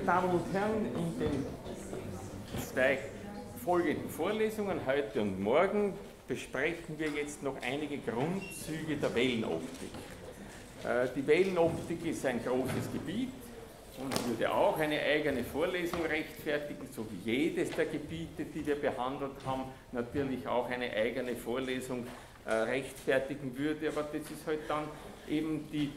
meine Damen und Herren, in den zwei folgenden Vorlesungen, heute und morgen, besprechen wir jetzt noch einige Grundzüge der Wellenoptik. Äh, die Wellenoptik ist ein großes Gebiet und würde auch eine eigene Vorlesung rechtfertigen, so wie jedes der Gebiete, die wir behandelt haben, natürlich auch eine eigene Vorlesung äh, rechtfertigen würde, aber das ist halt dann eben die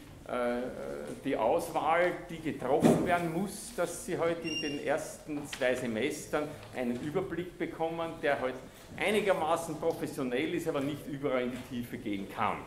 die Auswahl, die getroffen werden muss, dass Sie heute in den ersten zwei Semestern einen Überblick bekommen, der heute einigermaßen professionell ist, aber nicht überall in die Tiefe gehen kann.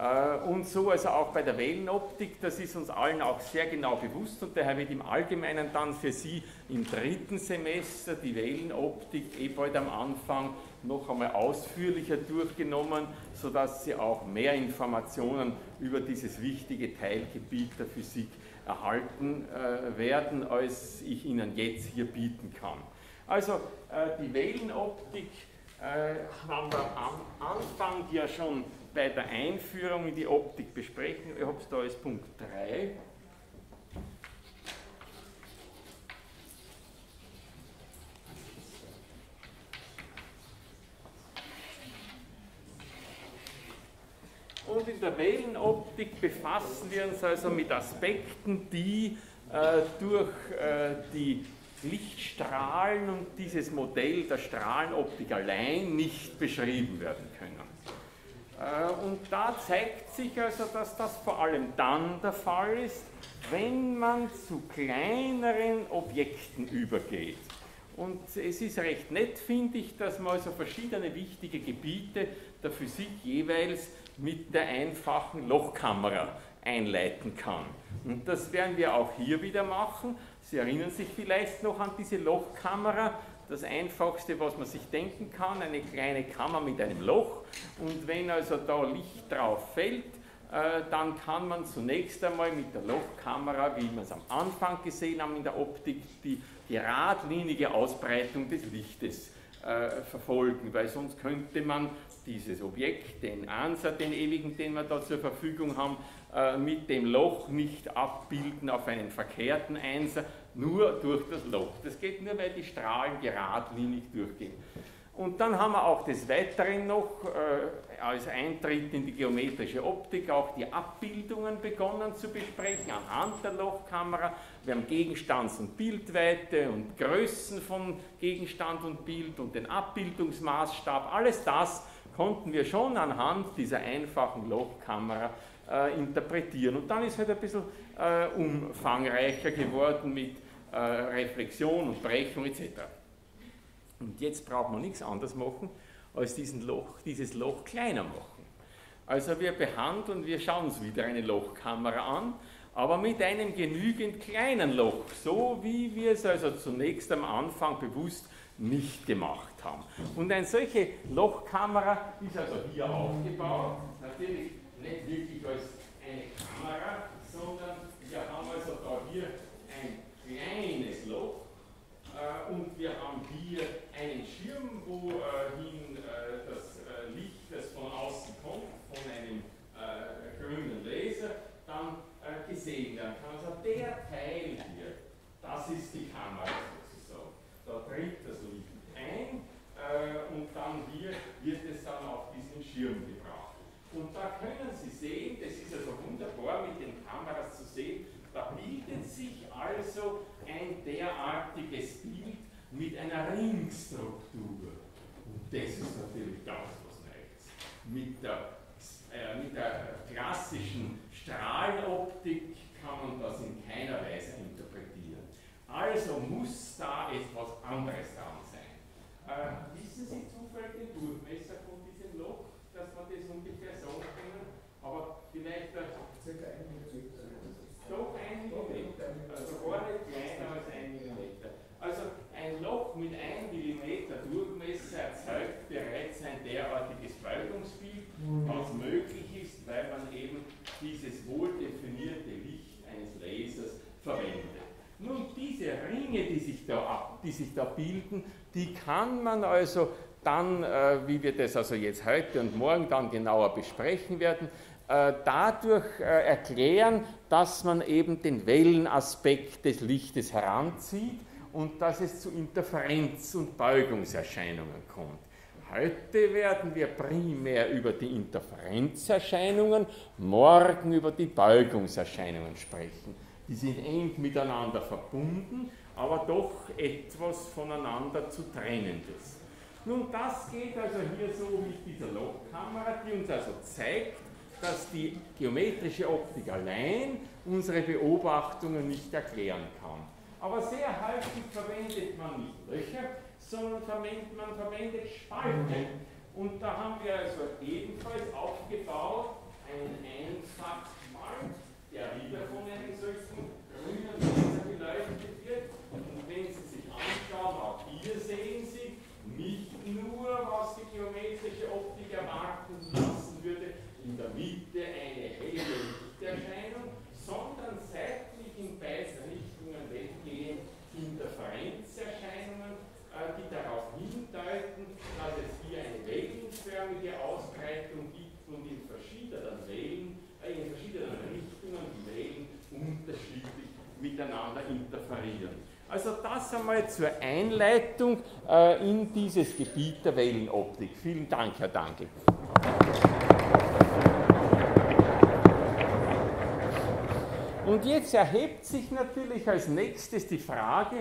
Äh, und so also auch bei der Wellenoptik, das ist uns allen auch sehr genau bewusst und daher wird im Allgemeinen dann für Sie im dritten Semester die Wellenoptik eh bald am Anfang noch einmal ausführlicher durchgenommen, sodass Sie auch mehr Informationen über dieses wichtige Teilgebiet der Physik erhalten äh, werden, als ich Ihnen jetzt hier bieten kann. Also äh, die Wellenoptik haben wir am Anfang ja schon bei der Einführung in die Optik besprechen. Ich habe es da als Punkt 3. Und in der Wellenoptik befassen wir uns also mit Aspekten, die äh, durch äh, die Lichtstrahlen und dieses Modell der Strahlenoptik allein nicht beschrieben werden können. Äh, und da zeigt sich also, dass das vor allem dann der Fall ist, wenn man zu kleineren Objekten übergeht. Und es ist recht nett, finde ich, dass man also verschiedene wichtige Gebiete der Physik jeweils mit der einfachen Lochkamera einleiten kann. Und das werden wir auch hier wieder machen. Sie erinnern sich vielleicht noch an diese Lochkamera. Das einfachste, was man sich denken kann, eine kleine Kammer mit einem Loch. Und wenn also da Licht drauf fällt, äh, dann kann man zunächst einmal mit der Lochkamera, wie wir es am Anfang gesehen haben in der Optik, die geradlinige Ausbreitung des Lichtes äh, verfolgen, weil sonst könnte man dieses Objekt, den Ansatz, den ewigen, den wir da zur Verfügung haben, äh, mit dem Loch nicht abbilden auf einen verkehrten Einser, nur durch das Loch. Das geht nur, weil die Strahlen geradlinig durchgehen. Und dann haben wir auch des Weiteren noch äh, als Eintritt in die geometrische Optik auch die Abbildungen begonnen zu besprechen anhand der Lochkamera. Wir haben Gegenstands- und Bildweite und Größen von Gegenstand und Bild und den Abbildungsmaßstab. Alles das konnten wir schon anhand dieser einfachen Lochkamera äh, interpretieren. Und dann ist halt ein bisschen äh, umfangreicher geworden mit äh, Reflexion und Brechung etc. Und jetzt braucht man nichts anderes machen, als diesen Loch, dieses Loch kleiner machen. Also wir behandeln, wir schauen uns wieder eine Lochkamera an, aber mit einem genügend kleinen Loch, so wie wir es also zunächst am Anfang bewusst nicht gemacht haben. Und eine solche Lochkamera ist also hier aufgebaut, natürlich nicht wirklich als eine Kamera, sondern wir haben also da hier ein kleines Loch äh, und wir haben hier einen Schirm, wohin äh, das äh, Licht, das von außen kommt, von einem äh, grünen Laser, dann äh, gesehen werden kann. Also der Teil hier, das ist die Kamera sozusagen. Da tritt das Licht ein äh, und dann hier wird es dann auf diesen Schirm gebracht. Und da können Sie sehen, das ist also wunderbar mit den Kameras zu sehen, da bildet sich also ein derartiges Bild mit einer Ringstruktur. Und das ist natürlich ganz was Neues. Mit der, äh, mit der klassischen Strahloptik kann man das in keiner Weise interpretieren. Also muss da etwas anderes dran sein. Äh, wissen Sie zufällig den Durchmesser von diesem Loch? dass wir das ungefähr sagen können, aber vielleicht circa ein Millimeter. Doch ein Millimeter, also gar nicht kleiner als ein Millimeter. Also ein Loch mit 1 Millimeter Durchmesser erzeugt bereits ein derartiges Beugungsbild, was möglich ist, weil man eben dieses wohl definierte Licht eines Lasers verwendet. Nun, diese Ringe, die sich da, ab, die sich da bilden, die kann man also dann, äh, wie wir das also jetzt heute und morgen dann genauer besprechen werden, äh, dadurch äh, erklären, dass man eben den Wellenaspekt des Lichtes heranzieht und dass es zu Interferenz- und Beugungserscheinungen kommt. Heute werden wir primär über die Interferenzerscheinungen, morgen über die Beugungserscheinungen sprechen. Die sind eng miteinander verbunden, aber doch etwas voneinander zu trennendes. Nun, das geht also hier so mit dieser Logkamera, die uns also zeigt, dass die geometrische Optik allein unsere Beobachtungen nicht erklären kann. Aber sehr häufig verwendet man nicht Löcher, sondern man verwendet Spalten. Und da haben wir also ebenfalls aufgebaut einen Einfachspalt, der wieder von einem solchen grünen Laser beleuchtet wird. Und wenn Sie sich anschauen, auch hier sehen Sie nicht nur, was die geometrische Optik erwarten lassen würde, in der Mitte eine helle Lichterscheinung, sondern seitlich in beiden Richtungen weggehend Interferenzerscheinungen, äh, die darauf hindeuten, dass es hier eine wellenförmige Ausbreitung gibt und in verschiedenen Wellen, äh, in verschiedenen Richtungen die Wellen unterschiedlich miteinander interferieren. Also das einmal zur Einleitung äh, in dieses Gebiet der Wellenoptik. Vielen Dank, Herr Dankel. Und jetzt erhebt sich natürlich als nächstes die Frage,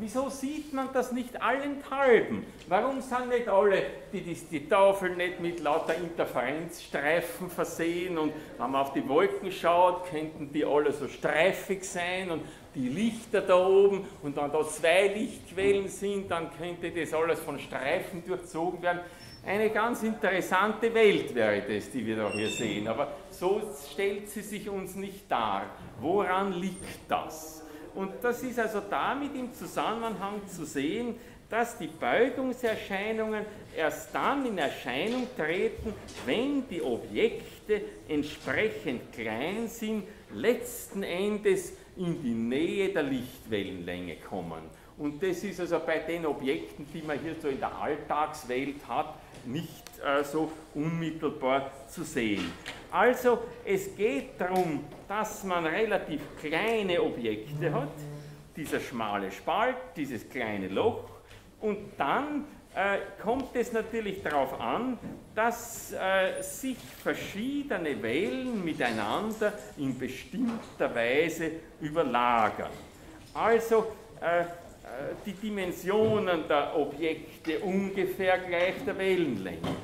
wieso sieht man das nicht allenthalben? Warum sind nicht alle, die, die, die Tafel nicht mit lauter Interferenzstreifen versehen und wenn man auf die Wolken schaut, könnten die alle so streifig sein und die Lichter da oben und wenn da zwei Lichtquellen sind, dann könnte das alles von Streifen durchzogen werden. Eine ganz interessante Welt wäre das, die wir da hier sehen, aber so stellt sie sich uns nicht dar. Woran liegt das? Und das ist also damit im Zusammenhang zu sehen, dass die Beugungserscheinungen erst dann in Erscheinung treten, wenn die Objekte entsprechend klein sind, letzten Endes in die Nähe der Lichtwellenlänge kommen. Und das ist also bei den Objekten, die man hier so in der Alltagswelt hat, nicht äh, so unmittelbar zu sehen. Also es geht darum, dass man relativ kleine Objekte hat, dieser schmale Spalt, dieses kleine Loch, und dann äh, kommt es natürlich darauf an, dass äh, sich verschiedene Wellen miteinander in bestimmter Weise überlagern. Also äh, äh, die Dimensionen der Objekte ungefähr gleich der Wellenlänge.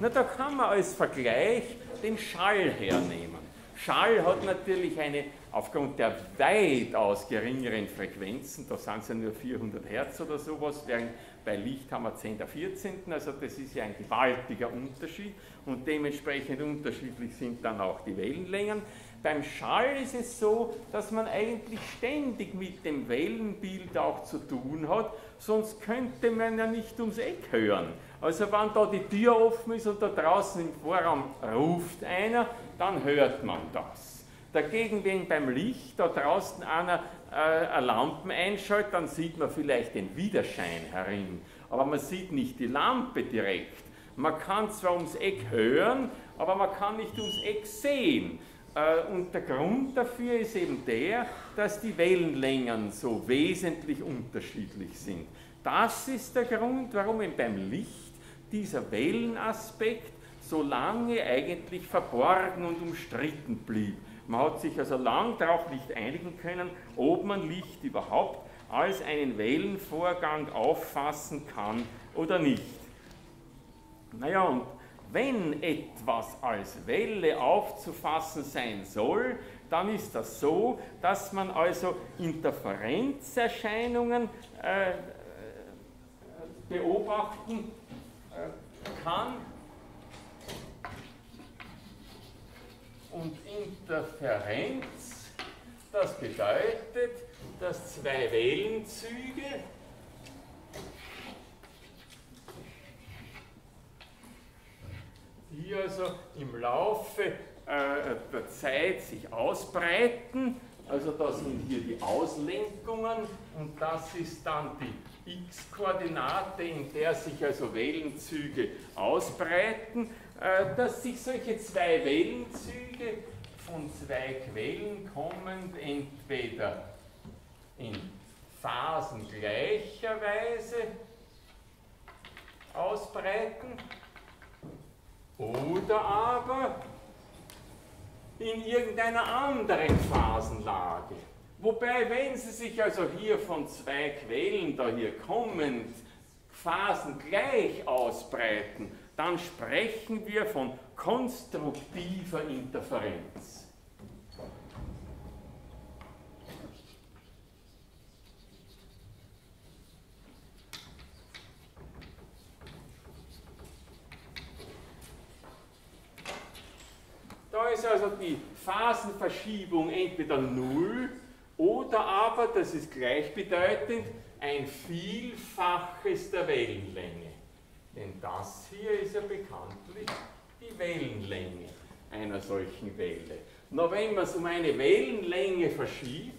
Na, da kann man als Vergleich den Schall hernehmen. Schall hat natürlich eine, aufgrund der weitaus geringeren Frequenzen, da sind es ja nur 400 Hertz oder sowas, während bei Licht haben wir 10 der 14. Also das ist ja ein gewaltiger Unterschied und dementsprechend unterschiedlich sind dann auch die Wellenlängen. Beim Schall ist es so, dass man eigentlich ständig mit dem Wellenbild auch zu tun hat, sonst könnte man ja nicht ums Eck hören. Also wenn da die Tür offen ist und da draußen im Vorraum ruft einer, dann hört man das. Dagegen, wenn beim Licht da draußen einer äh, eine Lampe einschaltet, dann sieht man vielleicht den Widerschein herin, aber man sieht nicht die Lampe direkt. Man kann zwar ums Eck hören, aber man kann nicht ums Eck sehen. Äh, und der Grund dafür ist eben der, dass die Wellenlängen so wesentlich unterschiedlich sind. Das ist der Grund, warum eben beim Licht dieser Wellenaspekt so lange eigentlich verborgen und umstritten blieb. Man hat sich also lang darauf nicht einigen können, ob man Licht überhaupt als einen Wellenvorgang auffassen kann oder nicht. Naja, und wenn etwas als Welle aufzufassen sein soll, dann ist das so, dass man also Interferenzerscheinungen äh, beobachten äh, kann. Und Interferenz, das bedeutet, dass zwei Wellenzüge die also im Laufe äh, der Zeit sich ausbreiten. Also das sind hier die Auslenkungen und das ist dann die x-Koordinate, in der sich also Wellenzüge ausbreiten. äh, dass sich solche zwei Wellenzüge von zwei Quellen kommend entweder in Phasen gleicherweise ausbreiten oder aber in irgendeiner anderen Phasenlage. Wobei, wenn Sie sich also hier von zwei Quellen da hier kommend Phasen gleich ausbreiten, dann sprechen wir von konstruktiver Interferenz. Da ist also die Phasenverschiebung entweder 0 oder aber, das ist gleichbedeutend, ein Vielfaches der Wellenlänge. Denn das hier ist ja bekanntlich die Wellenlänge einer solchen Welle. Nur wenn man es um eine Wellenlänge verschiebt,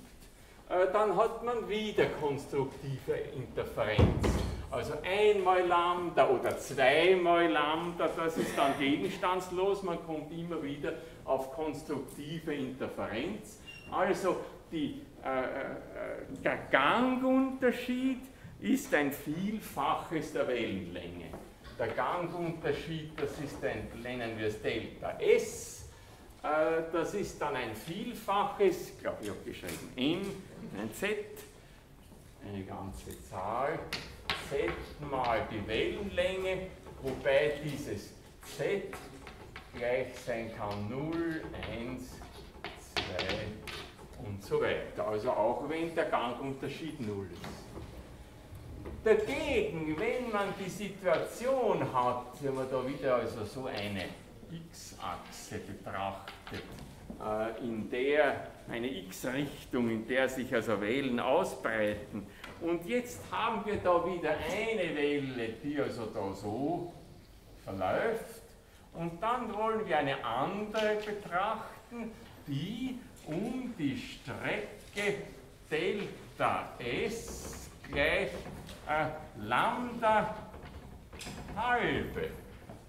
äh, dann hat man wieder konstruktive Interferenz. Also einmal Lambda oder zweimal Lambda, das ist dann gegenstandslos, man kommt immer wieder auf konstruktive Interferenz. Also die, äh, äh, der Gangunterschied ist ein Vielfaches der Wellenlänge. Der Gangunterschied, das ist ein, nennen wir es Delta S, äh, das ist dann ein Vielfaches, ich glaube, ich habe geschrieben M, ein Z, eine ganze Zahl, Z mal die Wellenlänge, wobei dieses Z gleich sein kann 0, 1, 2 und so weiter. Also auch wenn der Gangunterschied 0 ist. Dagegen, wenn man die Situation hat, wenn man da wieder also so eine x-Achse betrachtet, äh, in der eine x-Richtung, in der sich also Wellen ausbreiten, und jetzt haben wir da wieder eine Welle, die also da so verläuft, und dann wollen wir eine andere betrachten, die um die Strecke Delta S gleich äh, Lambda halbe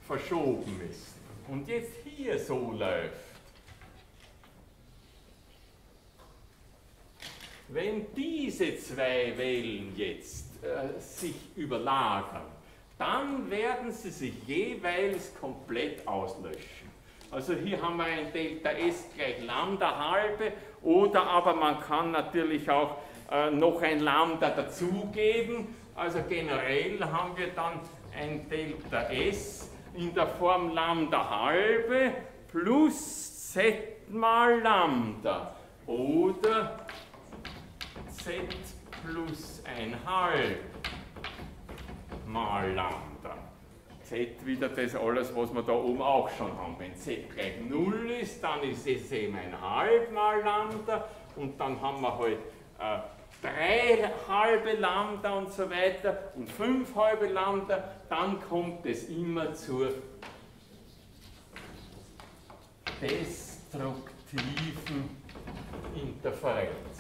verschoben ist. Und jetzt hier so läuft, wenn diese zwei Wellen jetzt äh, sich überlagern, dann werden sie sich jeweils komplett auslöschen. Also hier haben wir ein Delta S gleich Lambda halbe oder aber man kann natürlich auch äh, noch ein Lambda dazugeben. Also generell haben wir dann ein Delta S in der Form Lambda halbe plus Z mal Lambda oder Z plus ein halb mal Lambda. Z wieder das alles, was wir da oben auch schon haben. Wenn Z gleich 0 ist, dann ist es eben ein halb mal Lambda und dann haben wir halt äh, drei halbe Lambda und so weiter und fünf halbe Lambda, dann kommt es immer zur destruktiven Interferenz.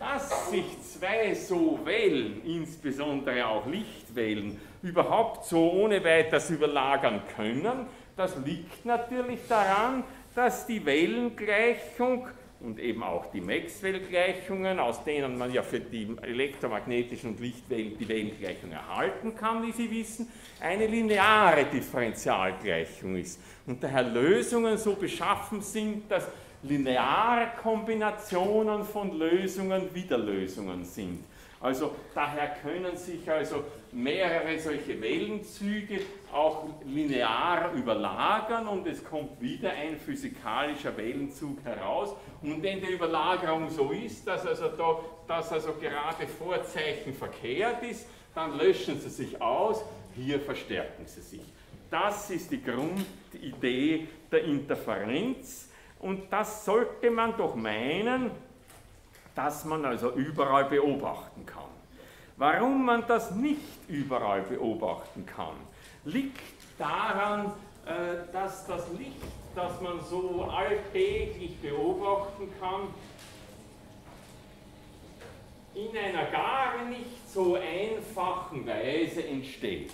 Dass sich zwei so Wellen, insbesondere auch Lichtwellen, überhaupt so ohne weiteres überlagern können, das liegt natürlich daran, dass die Wellengleichung und eben auch die Maxwell-Gleichungen, aus denen man ja für die elektromagnetischen und Lichtwellen die Wellengleichung erhalten kann, wie Sie wissen, eine lineare Differentialgleichung ist. Und daher Lösungen so beschaffen sind, dass lineare Kombinationen von Lösungen Widerlösungen sind. Also daher können sich also mehrere solche Wellenzüge auch linear überlagern und es kommt wieder ein physikalischer Wellenzug heraus. Und wenn die Überlagerung so ist, dass also, da, dass also gerade Vorzeichen verkehrt ist, dann löschen sie sich aus, hier verstärken sie sich. Das ist die Grundidee der Interferenz und das sollte man doch meinen, dass man also überall beobachten kann. Warum man das nicht überall beobachten kann, liegt daran, äh, dass das Licht, das man so alltäglich beobachten kann, in einer gar nicht so einfachen Weise entsteht.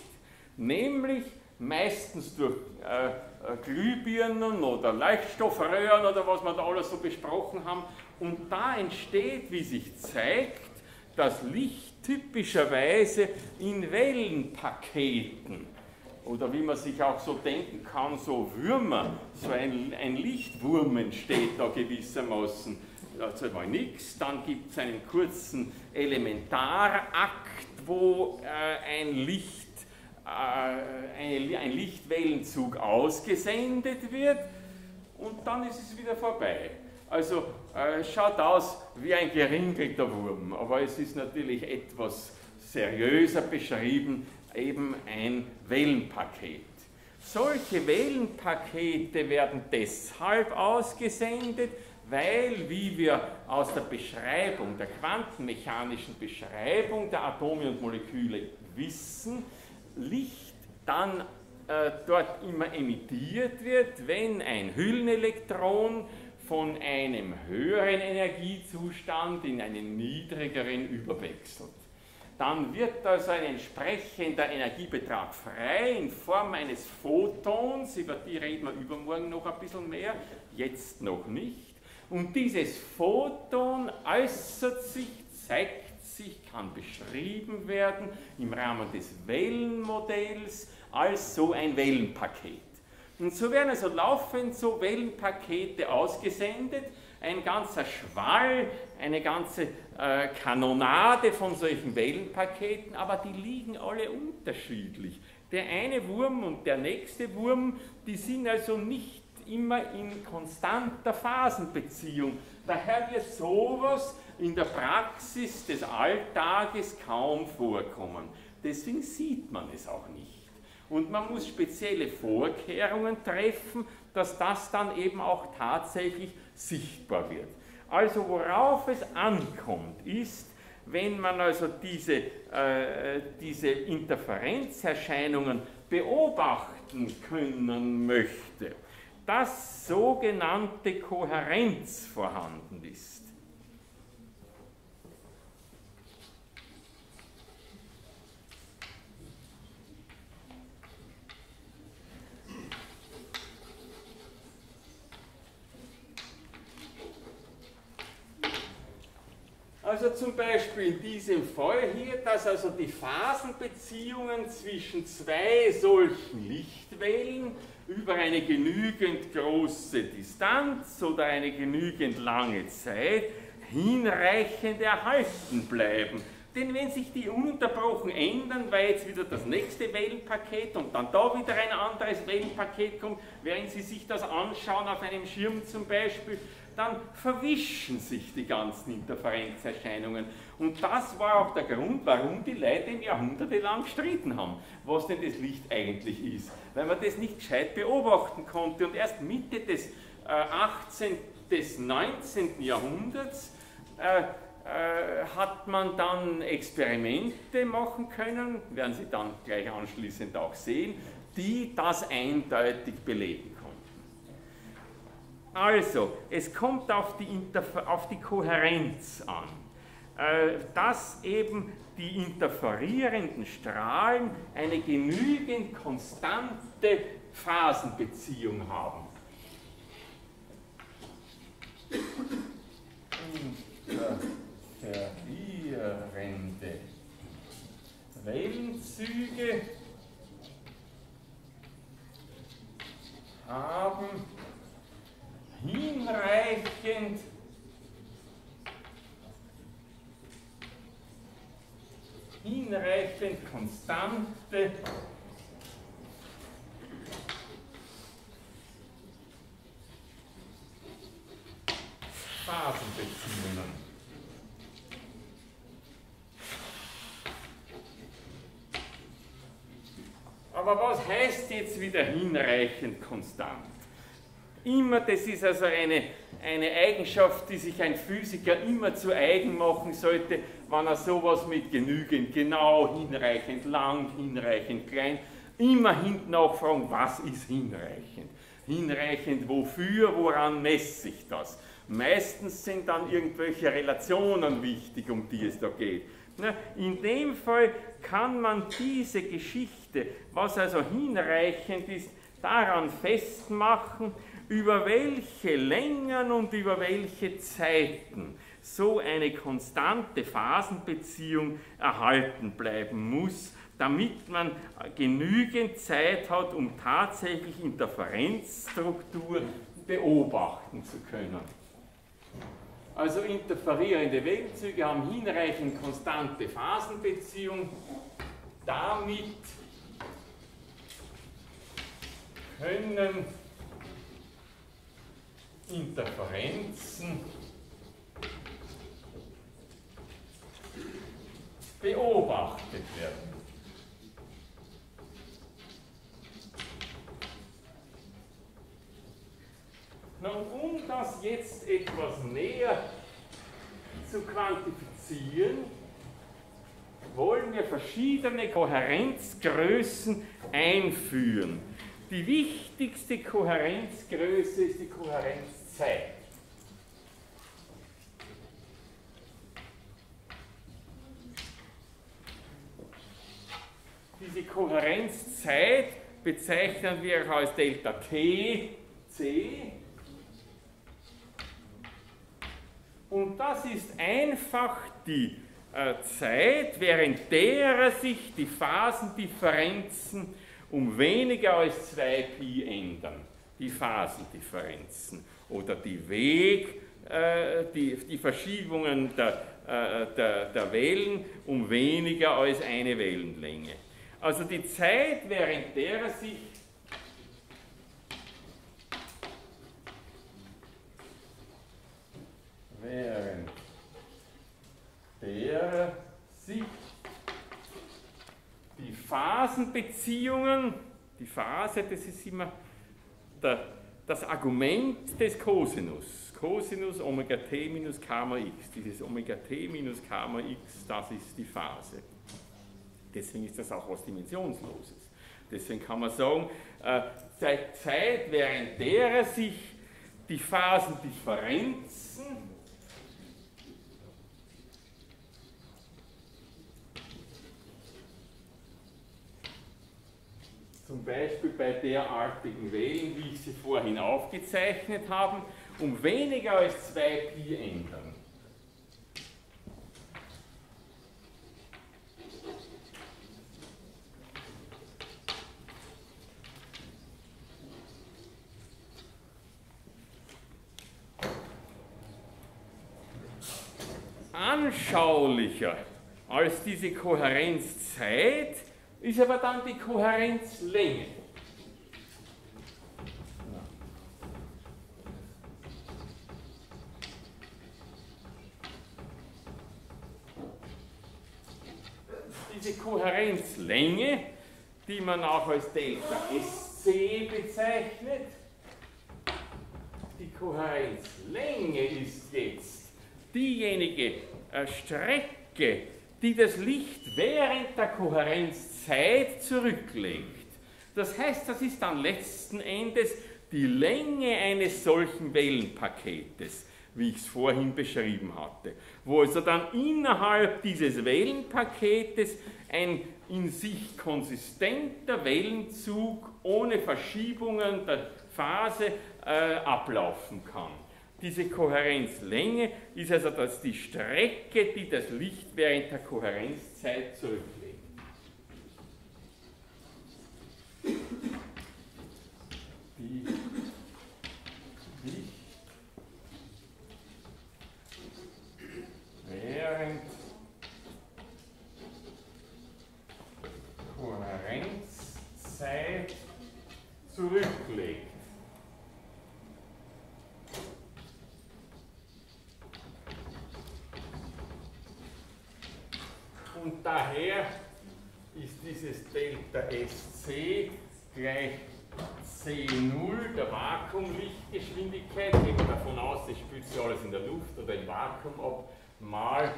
Nämlich meistens durch äh, Glühbirnen oder Leichtstoffröhren oder was wir da alles so besprochen haben. Und da entsteht, wie sich zeigt, das Licht typischerweise in Wellenpaketen oder wie man sich auch so denken kann, so Würmer, so ein, ein Lichtwurm entsteht da gewissermaßen. Also mal nichts, dann gibt es einen kurzen Elementarakt, wo äh, ein Licht, äh, ein, ein Lichtwellenzug ausgesendet wird und dann ist es wieder vorbei. Also äh, schaut aus wie ein geringelter Wurm, aber es ist natürlich etwas seriöser beschrieben, eben ein Wellenpaket. Solche Wellenpakete werden deshalb ausgesendet, weil, wie wir aus der Beschreibung, der quantenmechanischen Beschreibung der Atome und Moleküle wissen, Licht dann äh, dort immer emittiert wird, wenn ein Hüllenelektron von einem höheren Energiezustand in einen niedrigeren überwechselt. Dann wird also ein entsprechender Energiebetrag frei in Form eines Photons, über die reden wir übermorgen noch ein bisschen mehr, jetzt noch nicht. Und dieses Photon äußert sich, zeigt sich, kann beschrieben werden im Rahmen des Wellenmodells als so ein Wellenpaket. Und so werden also laufend so Wellenpakete ausgesendet, ein ganzer Schwall, eine ganze äh, Kanonade von solchen Wellenpaketen, aber die liegen alle unterschiedlich. Der eine Wurm und der nächste Wurm, die sind also nicht immer in konstanter Phasenbeziehung. Daher wird sowas in der Praxis des Alltages kaum vorkommen. Deswegen sieht man es auch nicht. Und man muss spezielle Vorkehrungen treffen, dass das dann eben auch tatsächlich sichtbar wird. Also worauf es ankommt, ist, wenn man also diese, äh, diese Interferenzerscheinungen beobachten können möchte, dass sogenannte Kohärenz vorhanden ist. Also zum Beispiel in diesem Fall hier, dass also die Phasenbeziehungen zwischen zwei solchen Lichtwellen über eine genügend große Distanz oder eine genügend lange Zeit hinreichend erhalten bleiben. Denn wenn sich die ununterbrochen ändern, weil jetzt wieder das nächste Wellenpaket und dann da wieder ein anderes Wellenpaket kommt, während Sie sich das anschauen auf einem Schirm zum Beispiel, dann verwischen sich die ganzen Interferenzerscheinungen. Und das war auch der Grund, warum die Leute jahrhundertelang gestritten haben, was denn das Licht eigentlich ist. Weil man das nicht gescheit beobachten konnte. Und erst Mitte des äh, 18. des 19. Jahrhunderts äh, äh, hat man dann Experimente machen können, werden Sie dann gleich anschließend auch sehen, die das eindeutig belegen also, es kommt auf die, auf die Kohärenz an, dass eben die interferierenden Strahlen eine genügend konstante Phasenbeziehung haben. Interferierende Wellenzüge haben hinreichend hinreichend konstante Phasenbeziehungen. Aber was heißt jetzt wieder hinreichend konstant? Immer, das ist also eine, eine Eigenschaft, die sich ein Physiker immer zu eigen machen sollte, wenn er sowas mit genügend genau, hinreichend lang, hinreichend klein, immer hinten auch fragen, was ist hinreichend? Hinreichend wofür, woran messe ich das? Meistens sind dann irgendwelche Relationen wichtig, um die es da geht. In dem Fall kann man diese Geschichte, was also hinreichend ist, daran festmachen, über welche Längen und über welche Zeiten so eine konstante Phasenbeziehung erhalten bleiben muss, damit man genügend Zeit hat, um tatsächlich Interferenzstruktur beobachten zu können. Also interferierende Wellenzüge haben hinreichend konstante Phasenbeziehung. Damit können Interferenzen beobachtet werden. Nun, um das jetzt etwas näher zu quantifizieren, wollen wir verschiedene Kohärenzgrößen einführen. Die wichtigste Kohärenzgröße ist die Kohärenzzeit. Diese Kohärenzzeit bezeichnen wir als Delta T, C. Und das ist einfach die äh, Zeit, während derer sich die Phasendifferenzen um weniger als 2 Pi ändern. Die Phasendifferenzen oder die Weg, äh, die, die Verschiebungen der, äh, der, der Wellen um weniger als eine Wellenlänge. Also die Zeit, während derer sich während der sich die Phasenbeziehungen, die Phase, das ist immer der, das Argument des Cosinus. Cosinus Omega t minus Karma x. Dieses Omega t minus Karma x, das ist die Phase. Deswegen ist das auch was Dimensionsloses. Deswegen kann man sagen, äh, Zeit, während derer sich die Phasendifferenzen zum Beispiel bei derartigen Wellen, wie ich sie vorhin aufgezeichnet habe, um weniger als 2 Pi ändern. Anschaulicher als diese Kohärenzzeit ist aber dann die Kohärenzlänge. Diese Kohärenzlänge, die man auch als Delta SC bezeichnet, die Kohärenzlänge ist jetzt diejenige Strecke, die das Licht während der Kohärenzzeit zurücklegt. Das heißt, das ist dann letzten Endes die Länge eines solchen Wellenpaketes, wie ich es vorhin beschrieben hatte, wo also dann innerhalb dieses Wellenpaketes ein in sich konsistenter Wellenzug ohne Verschiebungen der Phase äh, ablaufen kann. Diese Kohärenzlänge ist also das die Strecke, die das Licht während der Kohärenzzeit zurücklegt. Die Licht während Kohärenzzeit zurücklegt. Und daher ist dieses Delta SC gleich C0 der Vakuumlichtgeschwindigkeit, wir davon aus, das spielt sich alles in der Luft oder im Vakuum ab, mal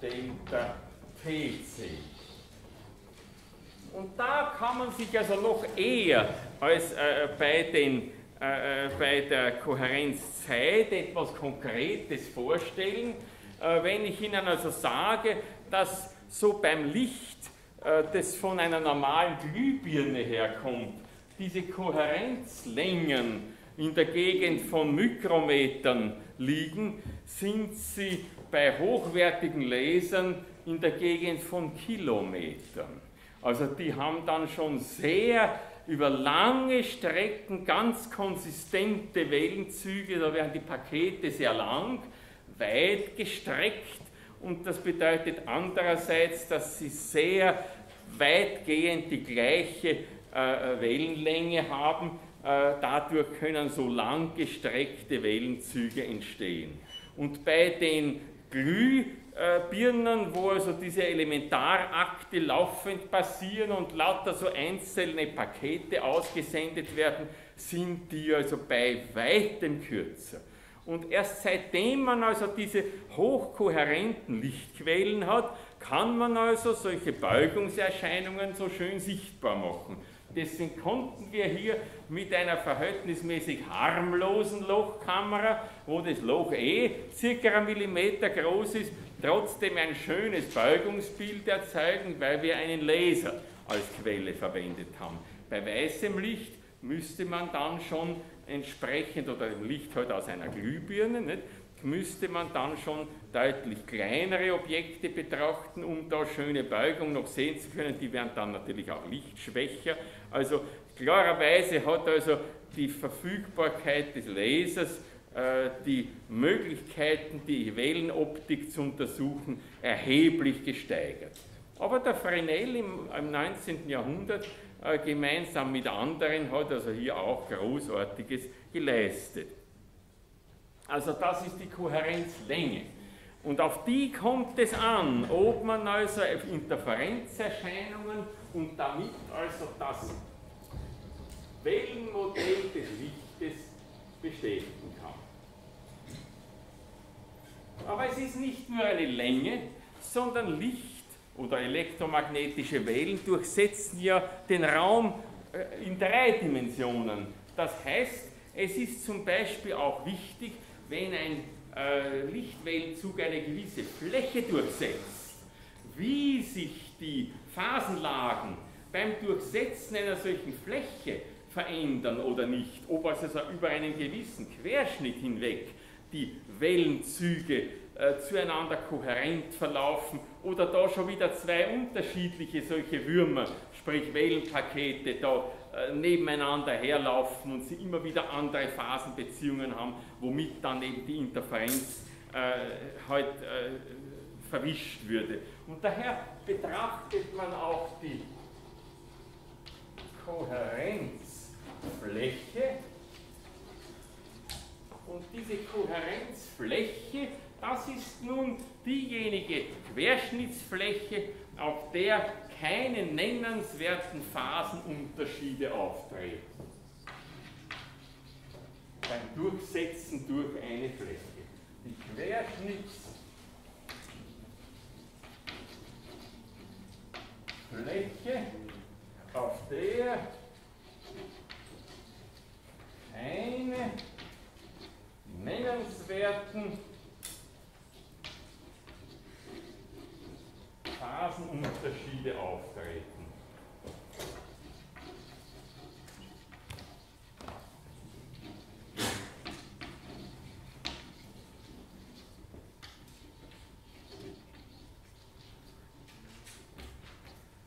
Delta TC. Und da kann man sich also noch eher als äh, bei den äh, bei der Kohärenzzeit etwas Konkretes vorstellen. Äh, wenn ich Ihnen also sage, dass so beim Licht, äh, das von einer normalen Glühbirne herkommt, diese Kohärenzlängen in der Gegend von Mikrometern liegen, sind sie bei hochwertigen Lasern in der Gegend von Kilometern. Also die haben dann schon sehr über lange Strecken ganz konsistente Wellenzüge, da werden die Pakete sehr lang, weit gestreckt und das bedeutet andererseits, dass sie sehr weitgehend die gleiche äh, Wellenlänge haben. Äh, dadurch können so lang gestreckte Wellenzüge entstehen. Und bei den Glühbirnen, wo also diese Elementarakte laufend passieren und lauter so einzelne Pakete ausgesendet werden, sind die also bei weitem kürzer. Und erst seitdem man also diese hochkohärenten Lichtquellen hat, kann man also solche Beugungserscheinungen so schön sichtbar machen. Deswegen konnten wir hier mit einer verhältnismäßig harmlosen Lochkamera, wo das Loch eh circa ein Millimeter groß ist, trotzdem ein schönes Beugungsbild erzeugen, weil wir einen Laser als Quelle verwendet haben. Bei weißem Licht müsste man dann schon entsprechend, oder Licht halt aus einer Glühbirne, nicht, müsste man dann schon deutlich kleinere Objekte betrachten, um da schöne Beugung noch sehen zu können. Die werden dann natürlich auch lichtschwächer. Also klarerweise hat also die Verfügbarkeit des Lasers äh, die Möglichkeiten, die Wellenoptik zu untersuchen, erheblich gesteigert. Aber der Fresnel im, im 19. Jahrhundert gemeinsam mit anderen hat also hier auch Großartiges geleistet. Also das ist die Kohärenzlänge. Und auf die kommt es an, ob man also Interferenzerscheinungen und damit also das Wellenmodell des Lichtes bestätigen kann. Aber es ist nicht nur eine Länge, sondern Licht oder elektromagnetische Wellen durchsetzen ja den Raum äh, in drei Dimensionen. Das heißt, es ist zum Beispiel auch wichtig, wenn ein äh, Lichtwellenzug eine gewisse Fläche durchsetzt, wie sich die Phasenlagen beim Durchsetzen einer solchen Fläche verändern oder nicht, ob also über einen gewissen Querschnitt hinweg die Wellenzüge äh, zueinander kohärent verlaufen oder da schon wieder zwei unterschiedliche solche Würmer, sprich Wellenpakete, da äh, nebeneinander herlaufen und sie immer wieder andere Phasenbeziehungen haben, womit dann eben die Interferenz äh, halt äh, verwischt würde. Und daher betrachtet man auch die Kohärenzfläche und diese Kohärenzfläche das ist nun diejenige Querschnittsfläche, auf der keine nennenswerten Phasenunterschiede auftreten. Beim Durchsetzen durch eine Fläche. Die Querschnittsfläche, auf der keine nennenswerten Phasenunterschiede auftreten.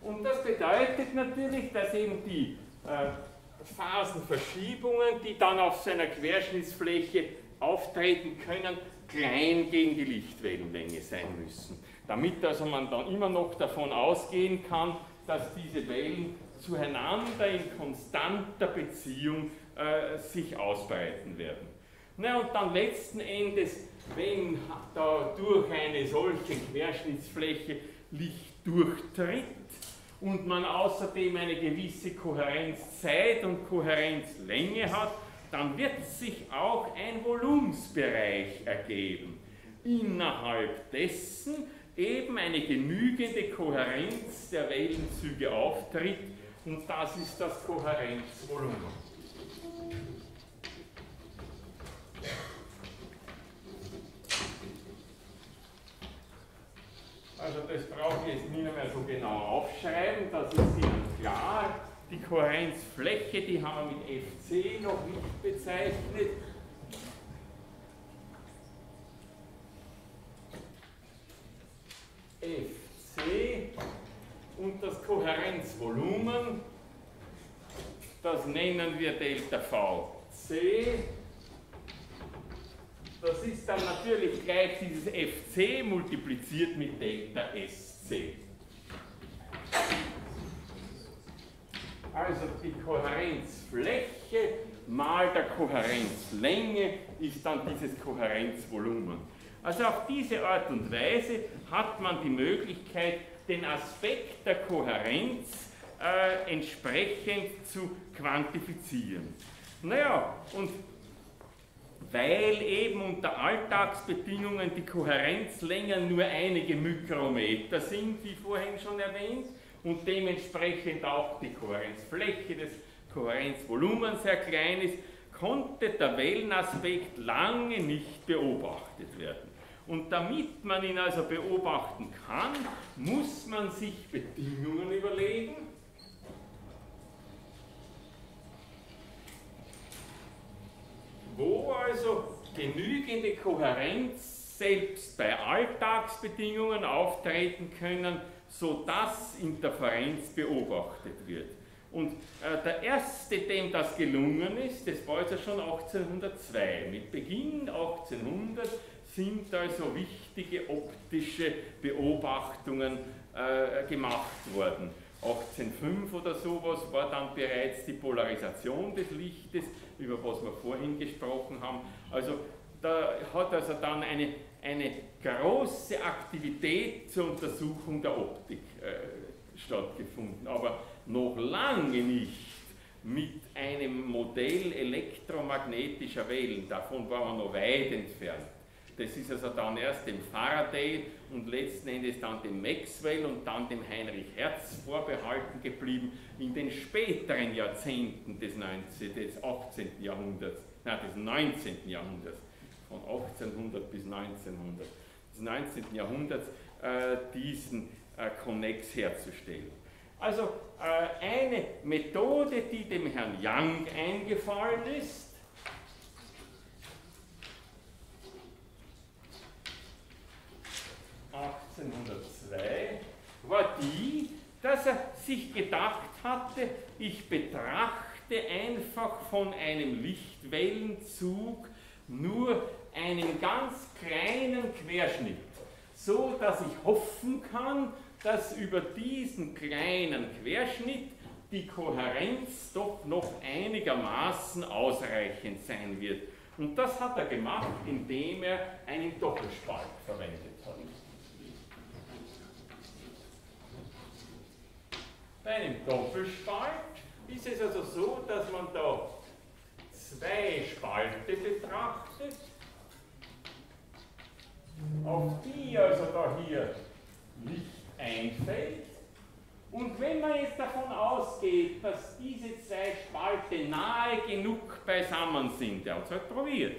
Und das bedeutet natürlich, dass eben die äh, Phasenverschiebungen, die dann auf seiner Querschnittsfläche auftreten können, klein gegen die Lichtwellenlänge sein müssen damit also man dann immer noch davon ausgehen kann, dass diese Wellen zueinander in konstanter Beziehung äh, sich ausbreiten werden. Na, und dann letzten Endes, wenn da durch eine solche Querschnittsfläche Licht durchtritt und man außerdem eine gewisse Kohärenzzeit und Kohärenzlänge hat, dann wird sich auch ein Volumensbereich ergeben, innerhalb dessen eben eine genügende Kohärenz der Wellenzüge auftritt und das ist das Kohärenzvolumen. Also das brauche ich jetzt nicht mehr so genau aufschreiben, das ist Ihnen klar. Die Kohärenzfläche, die haben wir mit FC noch nicht bezeichnet. FC und das Kohärenzvolumen, das nennen wir Delta VC. Das ist dann natürlich gleich dieses FC multipliziert mit Delta SC. Also die Kohärenzfläche mal der Kohärenzlänge ist dann dieses Kohärenzvolumen. Also auf diese Art und Weise hat man die Möglichkeit, den Aspekt der Kohärenz äh, entsprechend zu quantifizieren. Naja, und weil eben unter Alltagsbedingungen die Kohärenzlängen nur einige Mikrometer sind, wie vorhin schon erwähnt, und dementsprechend auch die Kohärenzfläche des Kohärenzvolumens sehr klein ist, konnte der Wellenaspekt lange nicht beobachtet werden. Und damit man ihn also beobachten kann, muss man sich Bedingungen überlegen, wo also genügende Kohärenz selbst bei Alltagsbedingungen auftreten können, sodass Interferenz beobachtet wird. Und äh, der erste, dem das gelungen ist, das war also schon 1802. Mit Beginn 1800 sind also wichtige optische Beobachtungen äh, gemacht worden. 1805 oder sowas war dann bereits die Polarisation des Lichtes, über was wir vorhin gesprochen haben. Also da hat also dann eine, eine große Aktivität zur Untersuchung der Optik äh, stattgefunden, aber noch lange nicht mit einem Modell elektromagnetischer Wellen. Davon war man noch weit entfernt. Das ist also dann erst dem Faraday und letzten Endes dann dem Maxwell und dann dem Heinrich Hertz vorbehalten geblieben in den späteren Jahrzehnten des, 19, des 18. Jahrhunderts, nein, des 19. Jahrhunderts, von 1800 bis 1900, des 19. Jahrhunderts, äh, diesen äh, Connex herzustellen. Also äh, eine Methode, die dem Herrn Young eingefallen ist, 1802 war die, dass er sich gedacht hatte, ich betrachte einfach von einem Lichtwellenzug nur einen ganz kleinen Querschnitt, so dass ich hoffen kann, dass über diesen kleinen Querschnitt die Kohärenz doch noch einigermaßen ausreichend sein wird. Und das hat er gemacht, indem er einen Doppelspalt verwendet hat. Bei einem Doppelspalt ist es also so, dass man da zwei Spalte betrachtet, auf die also da hier Licht einfällt. Und wenn man jetzt davon ausgeht, dass diese zwei Spalte nahe genug beisammen sind, er hat es halt probiert,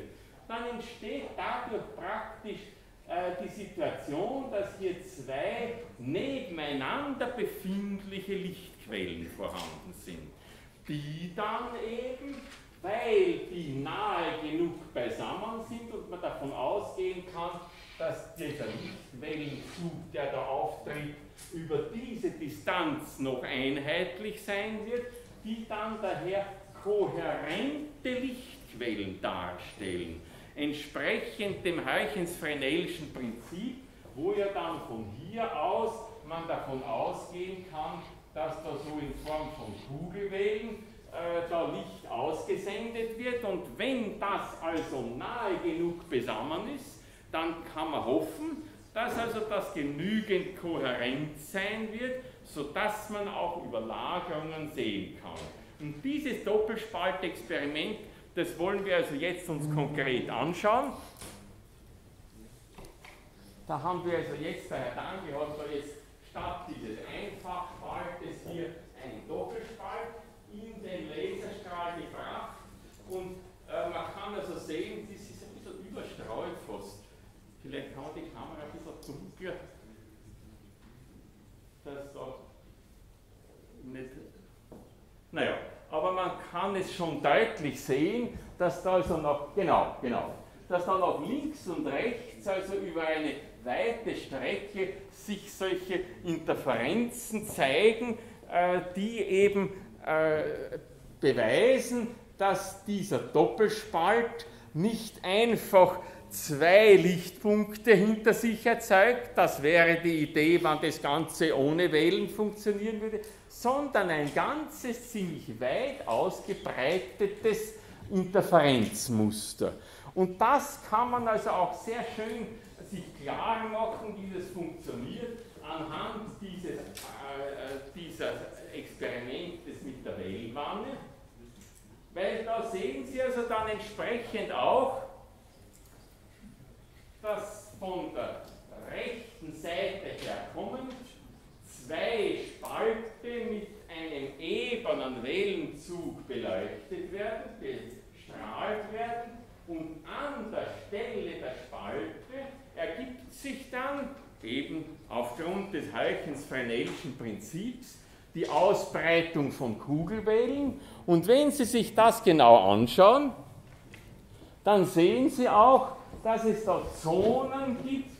dann entsteht dadurch praktisch die Situation, dass hier zwei nebeneinander befindliche Lichtquellen vorhanden sind, die dann eben, weil die nahe genug beisammen sind und man davon ausgehen kann, dass dieser Lichtwellenzug, der da auftritt, über diese Distanz noch einheitlich sein wird, die dann daher kohärente Lichtquellen darstellen entsprechend dem Heichens-Fresnelschen Prinzip, wo ja dann von hier aus man davon ausgehen kann, dass da so in Form von Kugelwellen äh, da Licht ausgesendet wird und wenn das also nahe genug besammen ist, dann kann man hoffen, dass also das genügend kohärent sein wird, sodass man auch Überlagerungen sehen kann. Und dieses Doppelspaltexperiment das wollen wir also jetzt uns konkret anschauen. Da haben wir also jetzt, der Herr Danke hat da jetzt statt dieses Einfachspaltes hier einen Doppelspalt in den Laserstrahl gebracht und äh, man kann also sehen, das ist ein bisschen überstreut fast. Vielleicht kann man die Kamera ein bisschen dunkler, dass da nicht, naja, kann es schon deutlich sehen, dass da also noch, genau, genau, dass da noch links und rechts, also über eine weite Strecke, sich solche Interferenzen zeigen, äh, die eben äh, beweisen, dass dieser Doppelspalt nicht einfach zwei Lichtpunkte hinter sich erzeugt, das wäre die Idee, wann das Ganze ohne Wellen funktionieren würde, sondern ein ganzes, ziemlich weit ausgebreitetes Interferenzmuster. Und das kann man also auch sehr schön sich klar machen, wie das funktioniert, anhand dieses, äh, dieser Experimentes mit der Wellwanne. Weil da sehen Sie also dann entsprechend auch, dass von der rechten Seite her kommend zwei Spalte mit einem ebenen Wellenzug beleuchtet werden, bestrahlt werden und an der Stelle der Spalte ergibt sich dann eben aufgrund des Heichens-Fresnelschen Prinzips die Ausbreitung von Kugelwellen. Und wenn Sie sich das genau anschauen, dann sehen Sie auch, dass es da Zonen gibt,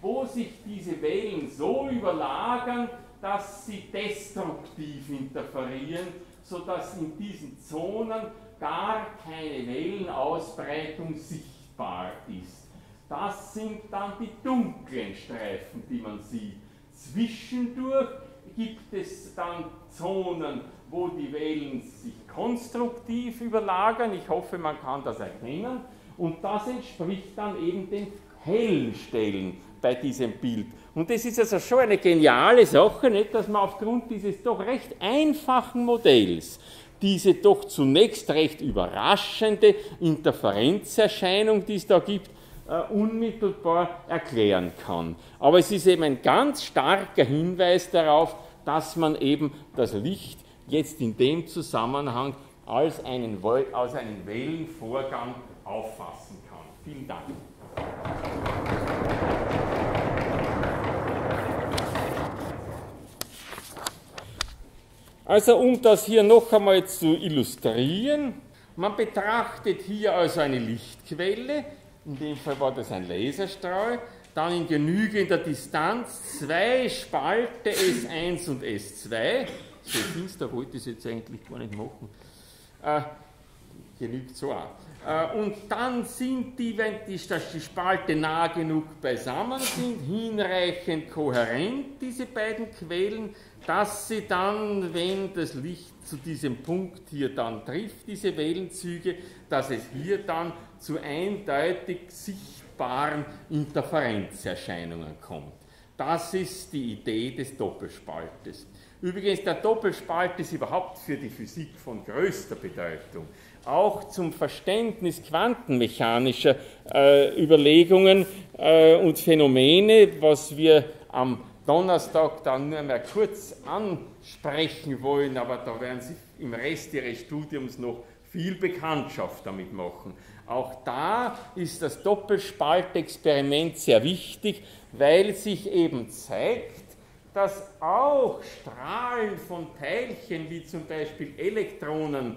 wo sich diese Wellen so überlagern, dass sie destruktiv interferieren, sodass in diesen Zonen gar keine Wellenausbreitung sichtbar ist. Das sind dann die dunklen Streifen, die man sieht. Zwischendurch gibt es dann Zonen, wo die Wellen sich konstruktiv überlagern. Ich hoffe, man kann das erkennen. Und das entspricht dann eben den hellen Stellen bei diesem Bild. Und das ist also schon eine geniale Sache, nicht, dass man aufgrund dieses doch recht einfachen Modells diese doch zunächst recht überraschende Interferenzerscheinung, die es da gibt, äh, unmittelbar erklären kann. Aber es ist eben ein ganz starker Hinweis darauf, dass man eben das Licht jetzt in dem Zusammenhang als einen, als einen Wellenvorgang auffassen kann. Vielen Dank. Also um das hier noch einmal zu illustrieren, man betrachtet hier also eine Lichtquelle, in dem Fall war das ein Laserstrahl, dann in genügender Distanz zwei Spalte S1 und S2, so finster wollte ich es jetzt eigentlich gar nicht machen, äh, genügt so auch. Äh, und dann sind die, wenn die, die Spalte nah genug beisammen sind, hinreichend kohärent, diese beiden Quellen, dass sie dann, wenn das Licht zu diesem Punkt hier dann trifft, diese Wellenzüge, dass es hier dann zu eindeutig sichtbaren Interferenzerscheinungen kommt. Das ist die Idee des Doppelspaltes. Übrigens, der Doppelspalt ist überhaupt für die Physik von größter Bedeutung auch zum Verständnis quantenmechanischer äh, Überlegungen äh, und Phänomene, was wir am Donnerstag dann nur mehr kurz ansprechen wollen, aber da werden Sie im Rest Ihres Studiums noch viel Bekanntschaft damit machen. Auch da ist das Doppelspaltexperiment sehr wichtig, weil sich eben zeigt, dass auch Strahlen von Teilchen wie zum Beispiel Elektronen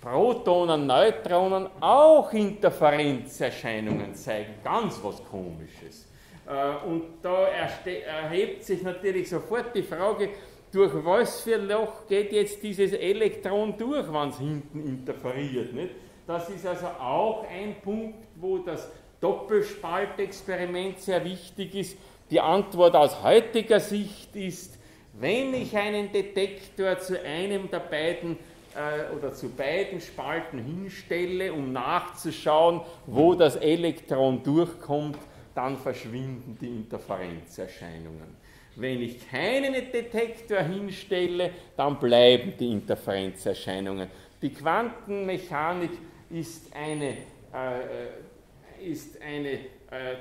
Protonen, Neutronen auch Interferenzerscheinungen zeigen. Ganz was Komisches. Äh, und da erhebt sich natürlich sofort die Frage, durch was für Loch geht jetzt dieses Elektron durch, wenn es hinten interferiert. Nicht? Das ist also auch ein Punkt, wo das Doppelspaltexperiment sehr wichtig ist. Die Antwort aus heutiger Sicht ist, wenn ich einen Detektor zu einem der beiden oder zu beiden Spalten hinstelle, um nachzuschauen, wo das Elektron durchkommt, dann verschwinden die Interferenzerscheinungen. Wenn ich keinen Detektor hinstelle, dann bleiben die Interferenzerscheinungen. Die Quantenmechanik ist, eine, äh, ist eine, äh, äh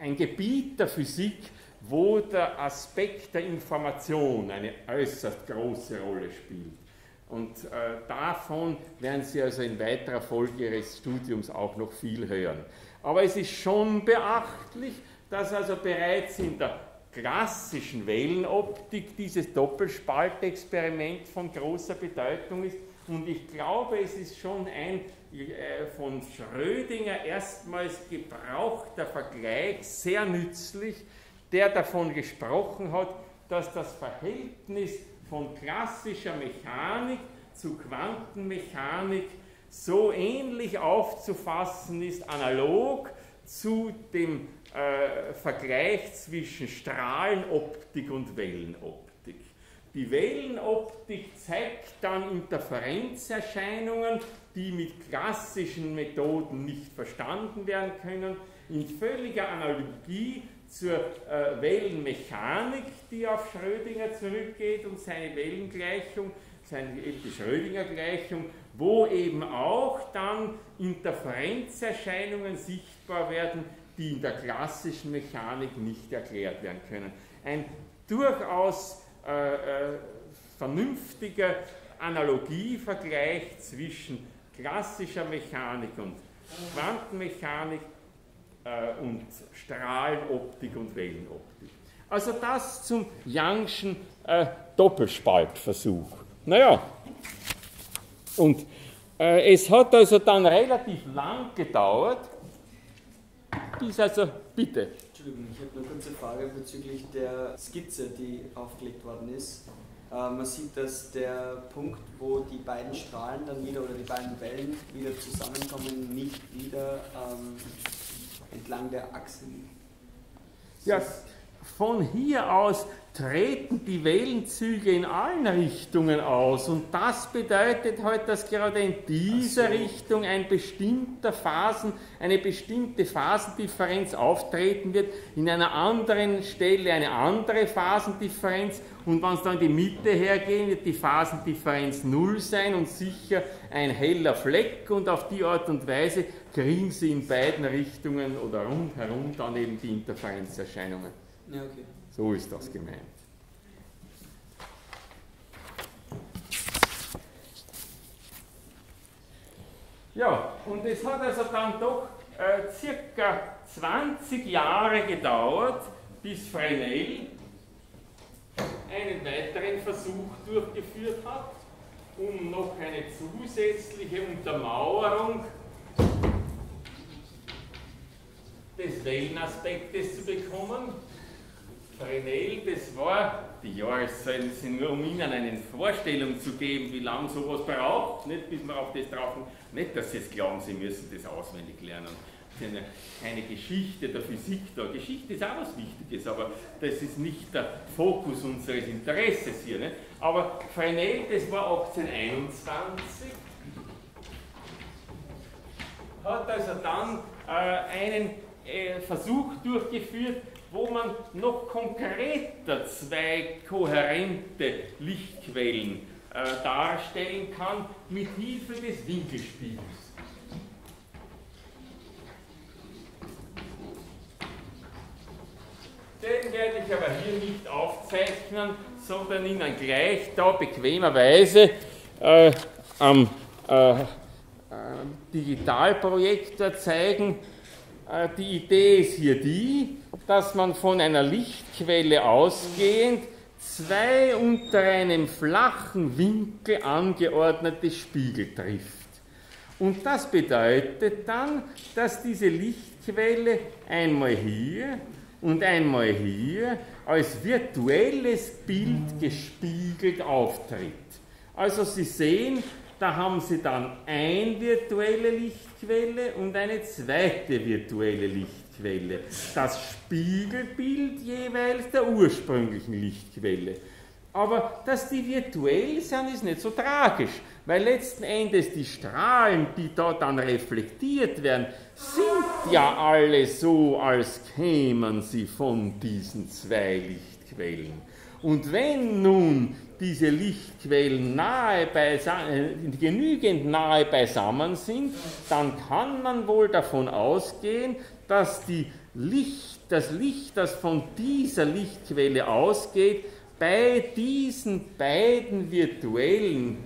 ein Gebiet der Physik, wo der Aspekt der Information eine äußerst große Rolle spielt. Und äh, davon werden Sie also in weiterer Folge Ihres Studiums auch noch viel hören. Aber es ist schon beachtlich, dass also bereits in der klassischen Wellenoptik dieses Doppelspaltexperiment von großer Bedeutung ist. Und ich glaube, es ist schon ein äh, von Schrödinger erstmals gebrauchter Vergleich sehr nützlich, der davon gesprochen hat, dass das Verhältnis von klassischer Mechanik zu Quantenmechanik so ähnlich aufzufassen ist, analog zu dem äh, Vergleich zwischen Strahlenoptik und Wellenoptik. Die Wellenoptik zeigt dann Interferenzerscheinungen, die mit klassischen Methoden nicht verstanden werden können, in völliger Analogie zur äh, Wellenmechanik, die auf Schrödinger zurückgeht und seine Wellengleichung, seine die Schrödinger-Gleichung, wo eben auch dann Interferenzerscheinungen sichtbar werden, die in der klassischen Mechanik nicht erklärt werden können. Ein durchaus äh, äh, vernünftiger Analogievergleich zwischen klassischer Mechanik und Quantenmechanik äh, und Strahlenoptik und Wellenoptik. Also das zum Youngschen äh, Doppelspaltversuch. Naja, und äh, es hat also dann relativ lang gedauert, bis also, bitte. Entschuldigung, ich habe eine kurze Frage bezüglich der Skizze, die aufgelegt worden ist. Äh, man sieht, dass der Punkt, wo die beiden Strahlen dann wieder oder die beiden Wellen wieder zusammenkommen, nicht wieder ähm, entlang der Achsen. Ja, von hier aus treten die Wellenzüge in allen Richtungen aus. Und das bedeutet halt, dass gerade in dieser so. Richtung ein bestimmter Phasen, eine bestimmte Phasendifferenz auftreten wird, in einer anderen Stelle eine andere Phasendifferenz. Und wenn es dann in die Mitte hergehen, wird die Phasendifferenz null sein und sicher ein heller Fleck. Und auf die Art und Weise kriegen Sie in beiden Richtungen oder rundherum dann eben die Interferenzerscheinungen. Ja, okay. So ist das gemeint. Ja, und es hat also dann doch äh, circa 20 Jahre gedauert, bis Fresnel einen weiteren Versuch durchgeführt hat, um noch eine zusätzliche Untermauerung des Wellenaspektes zu bekommen. Fresnel, das war, die Jahreszahlen sind nur, um Ihnen eine Vorstellung zu geben, wie lange sowas braucht, nicht bis wir auf das drauf Nicht, dass Sie jetzt glauben, Sie müssen das auswendig lernen. Das eine, eine Geschichte der Physik da. Geschichte ist auch was Wichtiges, aber das ist nicht der Fokus unseres Interesses hier. Nicht? Aber Fresnel, das war 1821, hat also dann äh, einen äh, Versuch durchgeführt, wo man noch konkreter zwei kohärente Lichtquellen äh, darstellen kann mit Hilfe des Winkelspiegels. Den werde ich aber hier nicht aufzeichnen, sondern Ihnen gleich da bequemerweise äh, am äh, äh Digitalprojektor zeigen. Äh, die Idee ist hier die, dass man von einer Lichtquelle ausgehend zwei unter einem flachen Winkel angeordnete Spiegel trifft. Und das bedeutet dann, dass diese Lichtquelle einmal hier und einmal hier als virtuelles Bild gespiegelt auftritt. Also Sie sehen, da haben Sie dann eine virtuelle Lichtquelle und eine zweite virtuelle Lichtquelle. Das Spiegelbild jeweils der ursprünglichen Lichtquelle. Aber dass die virtuell sind, ist nicht so tragisch, weil letzten Endes die Strahlen, die da dann reflektiert werden, sind ja alle so, als kämen sie von diesen zwei Lichtquellen. Und wenn nun diese Lichtquellen nahe beisammen, äh, genügend nahe beisammen sind, dann kann man wohl davon ausgehen, dass die Licht, das Licht, das von dieser Lichtquelle ausgeht, bei diesen beiden virtuellen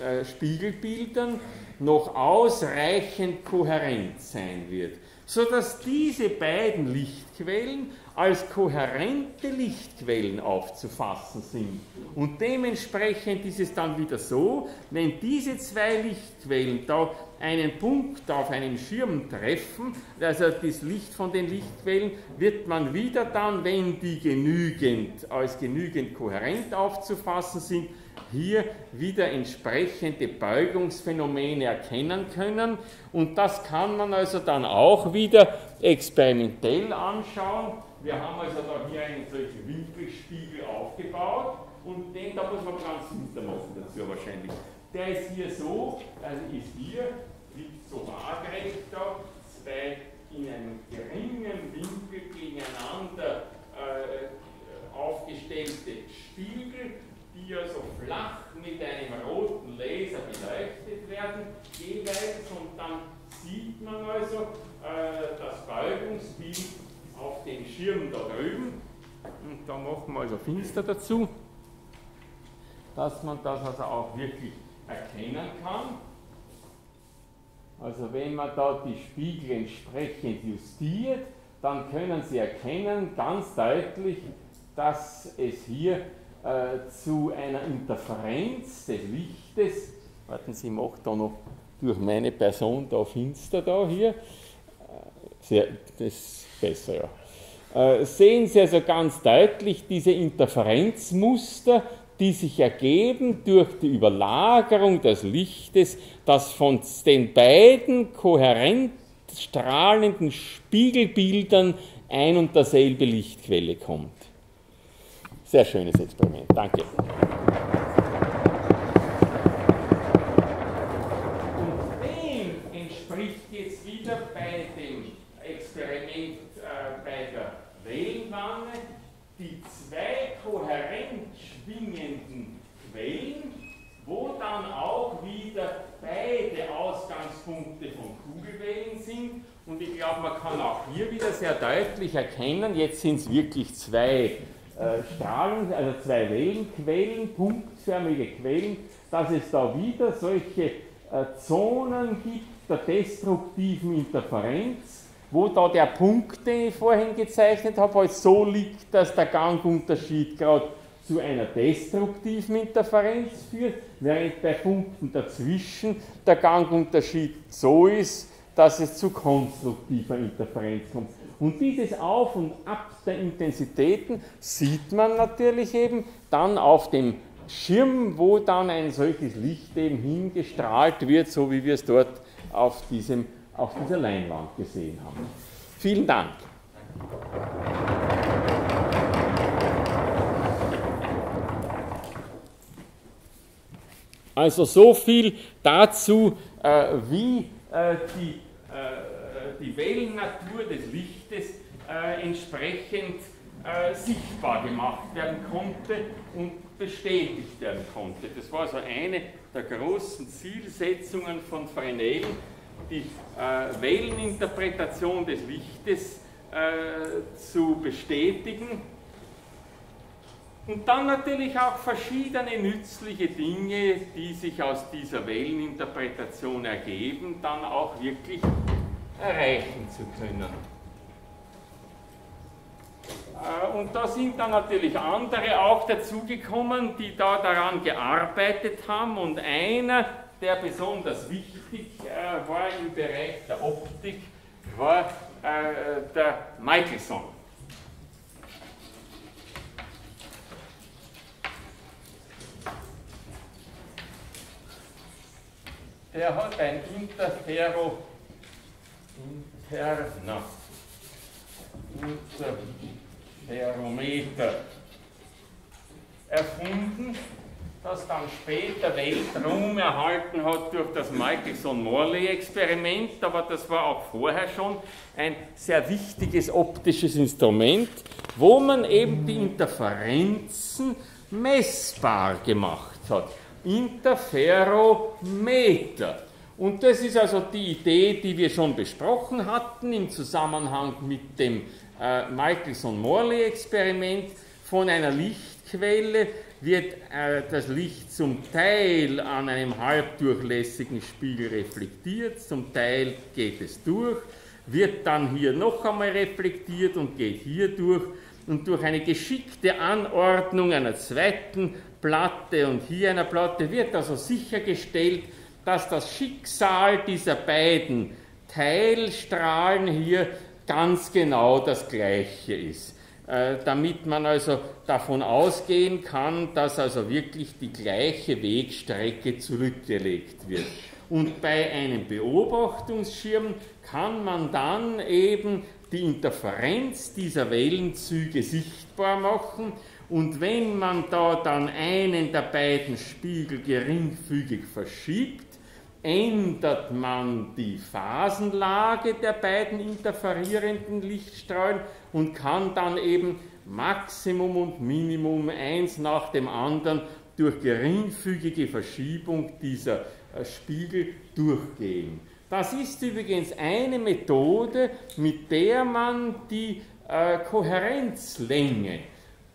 äh, Spiegelbildern noch ausreichend kohärent sein wird. sodass diese beiden Lichtquellen als kohärente Lichtquellen aufzufassen sind. Und dementsprechend ist es dann wieder so, wenn diese zwei Lichtquellen da einen Punkt auf einem Schirm treffen, also das Licht von den Lichtquellen, wird man wieder dann, wenn die genügend, als genügend kohärent aufzufassen sind, hier wieder entsprechende Beugungsphänomene erkennen können. Und das kann man also dann auch wieder experimentell anschauen. Wir haben also da hier einen solchen Winkelspiegel aufgebaut und den, da muss man ganz hinter machen dazu wahrscheinlich. Der ist hier so, also ist hier, liegt so waagrecht da, zwei in einem geringen Winkel gegeneinander äh, aufgestellte Spiegel die also flach mit einem roten Laser beleuchtet werden, jeweils, und dann sieht man also äh, das Beugungsbild auf dem Schirm da drüben. Und da machen wir also finster dazu, dass man das also auch wirklich erkennen kann. Also wenn man da die Spiegel entsprechend justiert, dann können Sie erkennen ganz deutlich, dass es hier äh, zu einer Interferenz des Lichtes, warten Sie, ich mache da noch durch meine Person da finster da hier, äh, Sehr, das ist besser, ja. Äh, sehen Sie also ganz deutlich diese Interferenzmuster, die sich ergeben durch die Überlagerung des Lichtes, das von den beiden kohärent strahlenden Spiegelbildern ein und derselbe Lichtquelle kommt. Sehr schönes Experiment. Danke. Und dem entspricht jetzt wieder bei dem Experiment äh, bei der Wellenwanne die zwei kohärent schwingenden Quellen, wo dann auch wieder beide Ausgangspunkte von Kugelwellen sind. Und ich glaube, man kann auch hier wieder sehr deutlich erkennen, jetzt sind es wirklich zwei äh, Strahlung, also zwei Wellenquellen, punktförmige Quellen, dass es da wieder solche äh, Zonen gibt der destruktiven Interferenz, wo da der Punkt, den ich vorhin gezeichnet habe, halt so liegt, dass der Gangunterschied gerade zu einer destruktiven Interferenz führt, während bei Punkten dazwischen der Gangunterschied so ist, dass es zu konstruktiver Interferenz kommt. Und dieses Auf und Ab der Intensitäten sieht man natürlich eben dann auf dem Schirm, wo dann ein solches Licht eben hingestrahlt wird, so wie wir es dort auf, diesem, auf dieser Leinwand gesehen haben. Vielen Dank. Also so viel dazu, äh, wie äh, die, äh, die Wellennatur des Lichtes äh, entsprechend äh, sichtbar gemacht werden konnte und bestätigt werden konnte. Das war so eine der großen Zielsetzungen von Fresnel, die äh, Welleninterpretation des Lichtes zu bestätigen und dann natürlich auch verschiedene nützliche Dinge, die sich aus dieser Welleninterpretation ergeben, dann auch wirklich erreichen zu können. Äh, und da sind dann natürlich andere auch dazugekommen, die da daran gearbeitet haben. Und einer, der besonders wichtig äh, war im Bereich der Optik, war äh, der Michelson. Der hat ein Interfero, interna, inter, Barometer erfunden, das dann später Weltraum erhalten hat durch das Michelson-Morley-Experiment, aber das war auch vorher schon ein sehr wichtiges optisches Instrument, wo man eben die Interferenzen messbar gemacht hat. Interferometer. Und das ist also die Idee, die wir schon besprochen hatten im Zusammenhang mit dem äh, Michelson-Morley-Experiment, von einer Lichtquelle wird äh, das Licht zum Teil an einem halbdurchlässigen Spiegel reflektiert, zum Teil geht es durch. wird dann hier noch einmal reflektiert und geht hier durch und durch eine geschickte Anordnung einer zweiten Platte und hier einer Platte wird also sichergestellt, dass das Schicksal dieser beiden Teilstrahlen hier ganz genau das gleiche ist. Äh, damit man also davon ausgehen kann, dass also wirklich die gleiche Wegstrecke zurückgelegt wird. Und bei einem Beobachtungsschirm kann man dann eben die Interferenz dieser Wellenzüge sichtbar machen und wenn man da dann einen der beiden Spiegel geringfügig verschiebt, ändert man die Phasenlage der beiden interferierenden Lichtstrahlen und kann dann eben Maximum und Minimum eins nach dem anderen durch geringfügige Verschiebung dieser äh, Spiegel durchgehen. Das ist übrigens eine Methode, mit der man die äh, Kohärenzlänge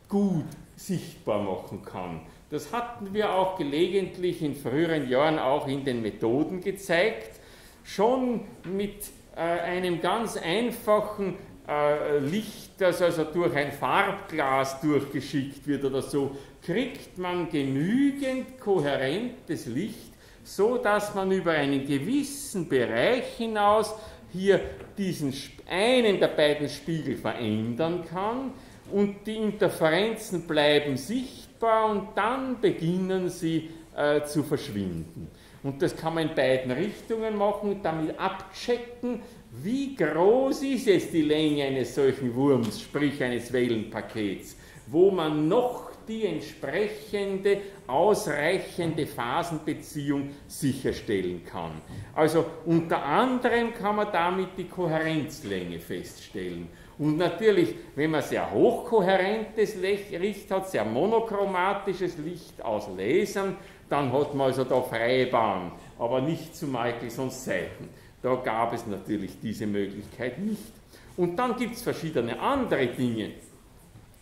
gut sichtbar machen kann. Das hatten wir auch gelegentlich in früheren Jahren auch in den Methoden gezeigt. Schon mit äh, einem ganz einfachen äh, Licht, das also durch ein Farbglas durchgeschickt wird oder so, kriegt man genügend kohärentes Licht, so dass man über einen gewissen Bereich hinaus hier diesen einen der beiden Spiegel verändern kann und die Interferenzen bleiben sichtbar und dann beginnen sie äh, zu verschwinden. Und das kann man in beiden Richtungen machen und damit abchecken, wie groß ist jetzt die Länge eines solchen Wurms, sprich eines Wellenpakets, wo man noch die entsprechende ausreichende Phasenbeziehung sicherstellen kann. Also unter anderem kann man damit die Kohärenzlänge feststellen. Und natürlich, wenn man sehr hochkohärentes Licht hat, sehr monochromatisches Licht aus Lasern, dann hat man also da freie Bahn, aber nicht zu Michelsons Seiten. Da gab es natürlich diese Möglichkeit nicht. Und dann gibt es verschiedene andere Dinge.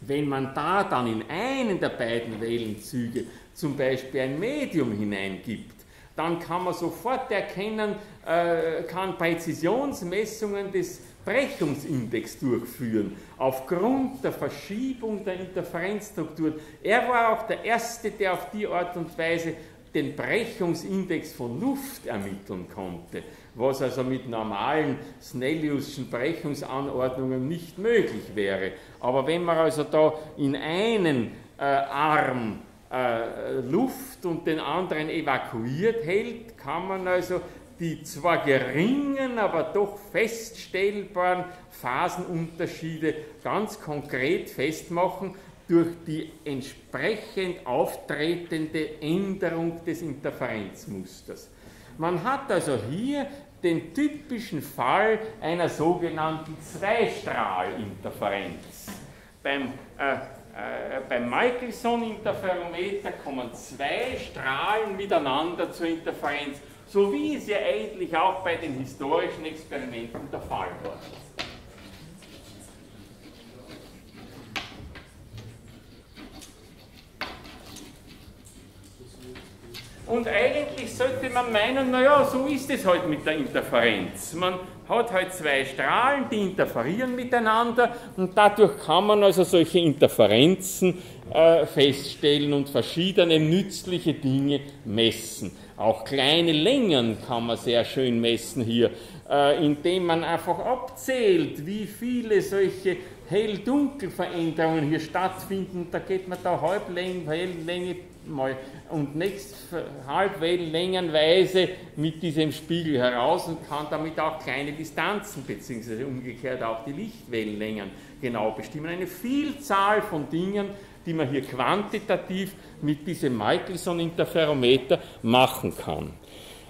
Wenn man da dann in einen der beiden Wellenzüge zum Beispiel ein Medium hineingibt, dann kann man sofort erkennen, äh, kann Präzisionsmessungen des Brechungsindex durchführen, aufgrund der Verschiebung der Interferenzstrukturen. Er war auch der Erste, der auf die Art und Weise den Brechungsindex von Luft ermitteln konnte, was also mit normalen Snelliuschen Brechungsanordnungen nicht möglich wäre. Aber wenn man also da in einen äh, Arm äh, Luft und den anderen evakuiert hält, kann man also die zwar geringen, aber doch feststellbaren Phasenunterschiede ganz konkret festmachen durch die entsprechend auftretende Änderung des Interferenzmusters. Man hat also hier den typischen Fall einer sogenannten Zweistrahlinterferenz. Beim, äh, äh, beim Michelson-Interferometer kommen zwei Strahlen miteinander zur Interferenz so wie es ja eigentlich auch bei den historischen Experimenten der Fall war. Und eigentlich sollte man meinen, naja, so ist es halt mit der Interferenz. Man hat halt zwei Strahlen, die interferieren miteinander und dadurch kann man also solche Interferenzen äh, feststellen und verschiedene nützliche Dinge messen. Auch kleine Längen kann man sehr schön messen hier, äh, indem man einfach abzählt, wie viele solche Hell-Dunkel-Veränderungen hier stattfinden. Da geht man da Halblänge, Wellenlänge mal und nächst halbwellenlängenweise mit diesem Spiegel heraus und kann damit auch kleine Distanzen beziehungsweise umgekehrt auch die Lichtwellenlängen genau bestimmen. Eine Vielzahl von Dingen, die man hier quantitativ mit diesem Michelson-Interferometer machen kann.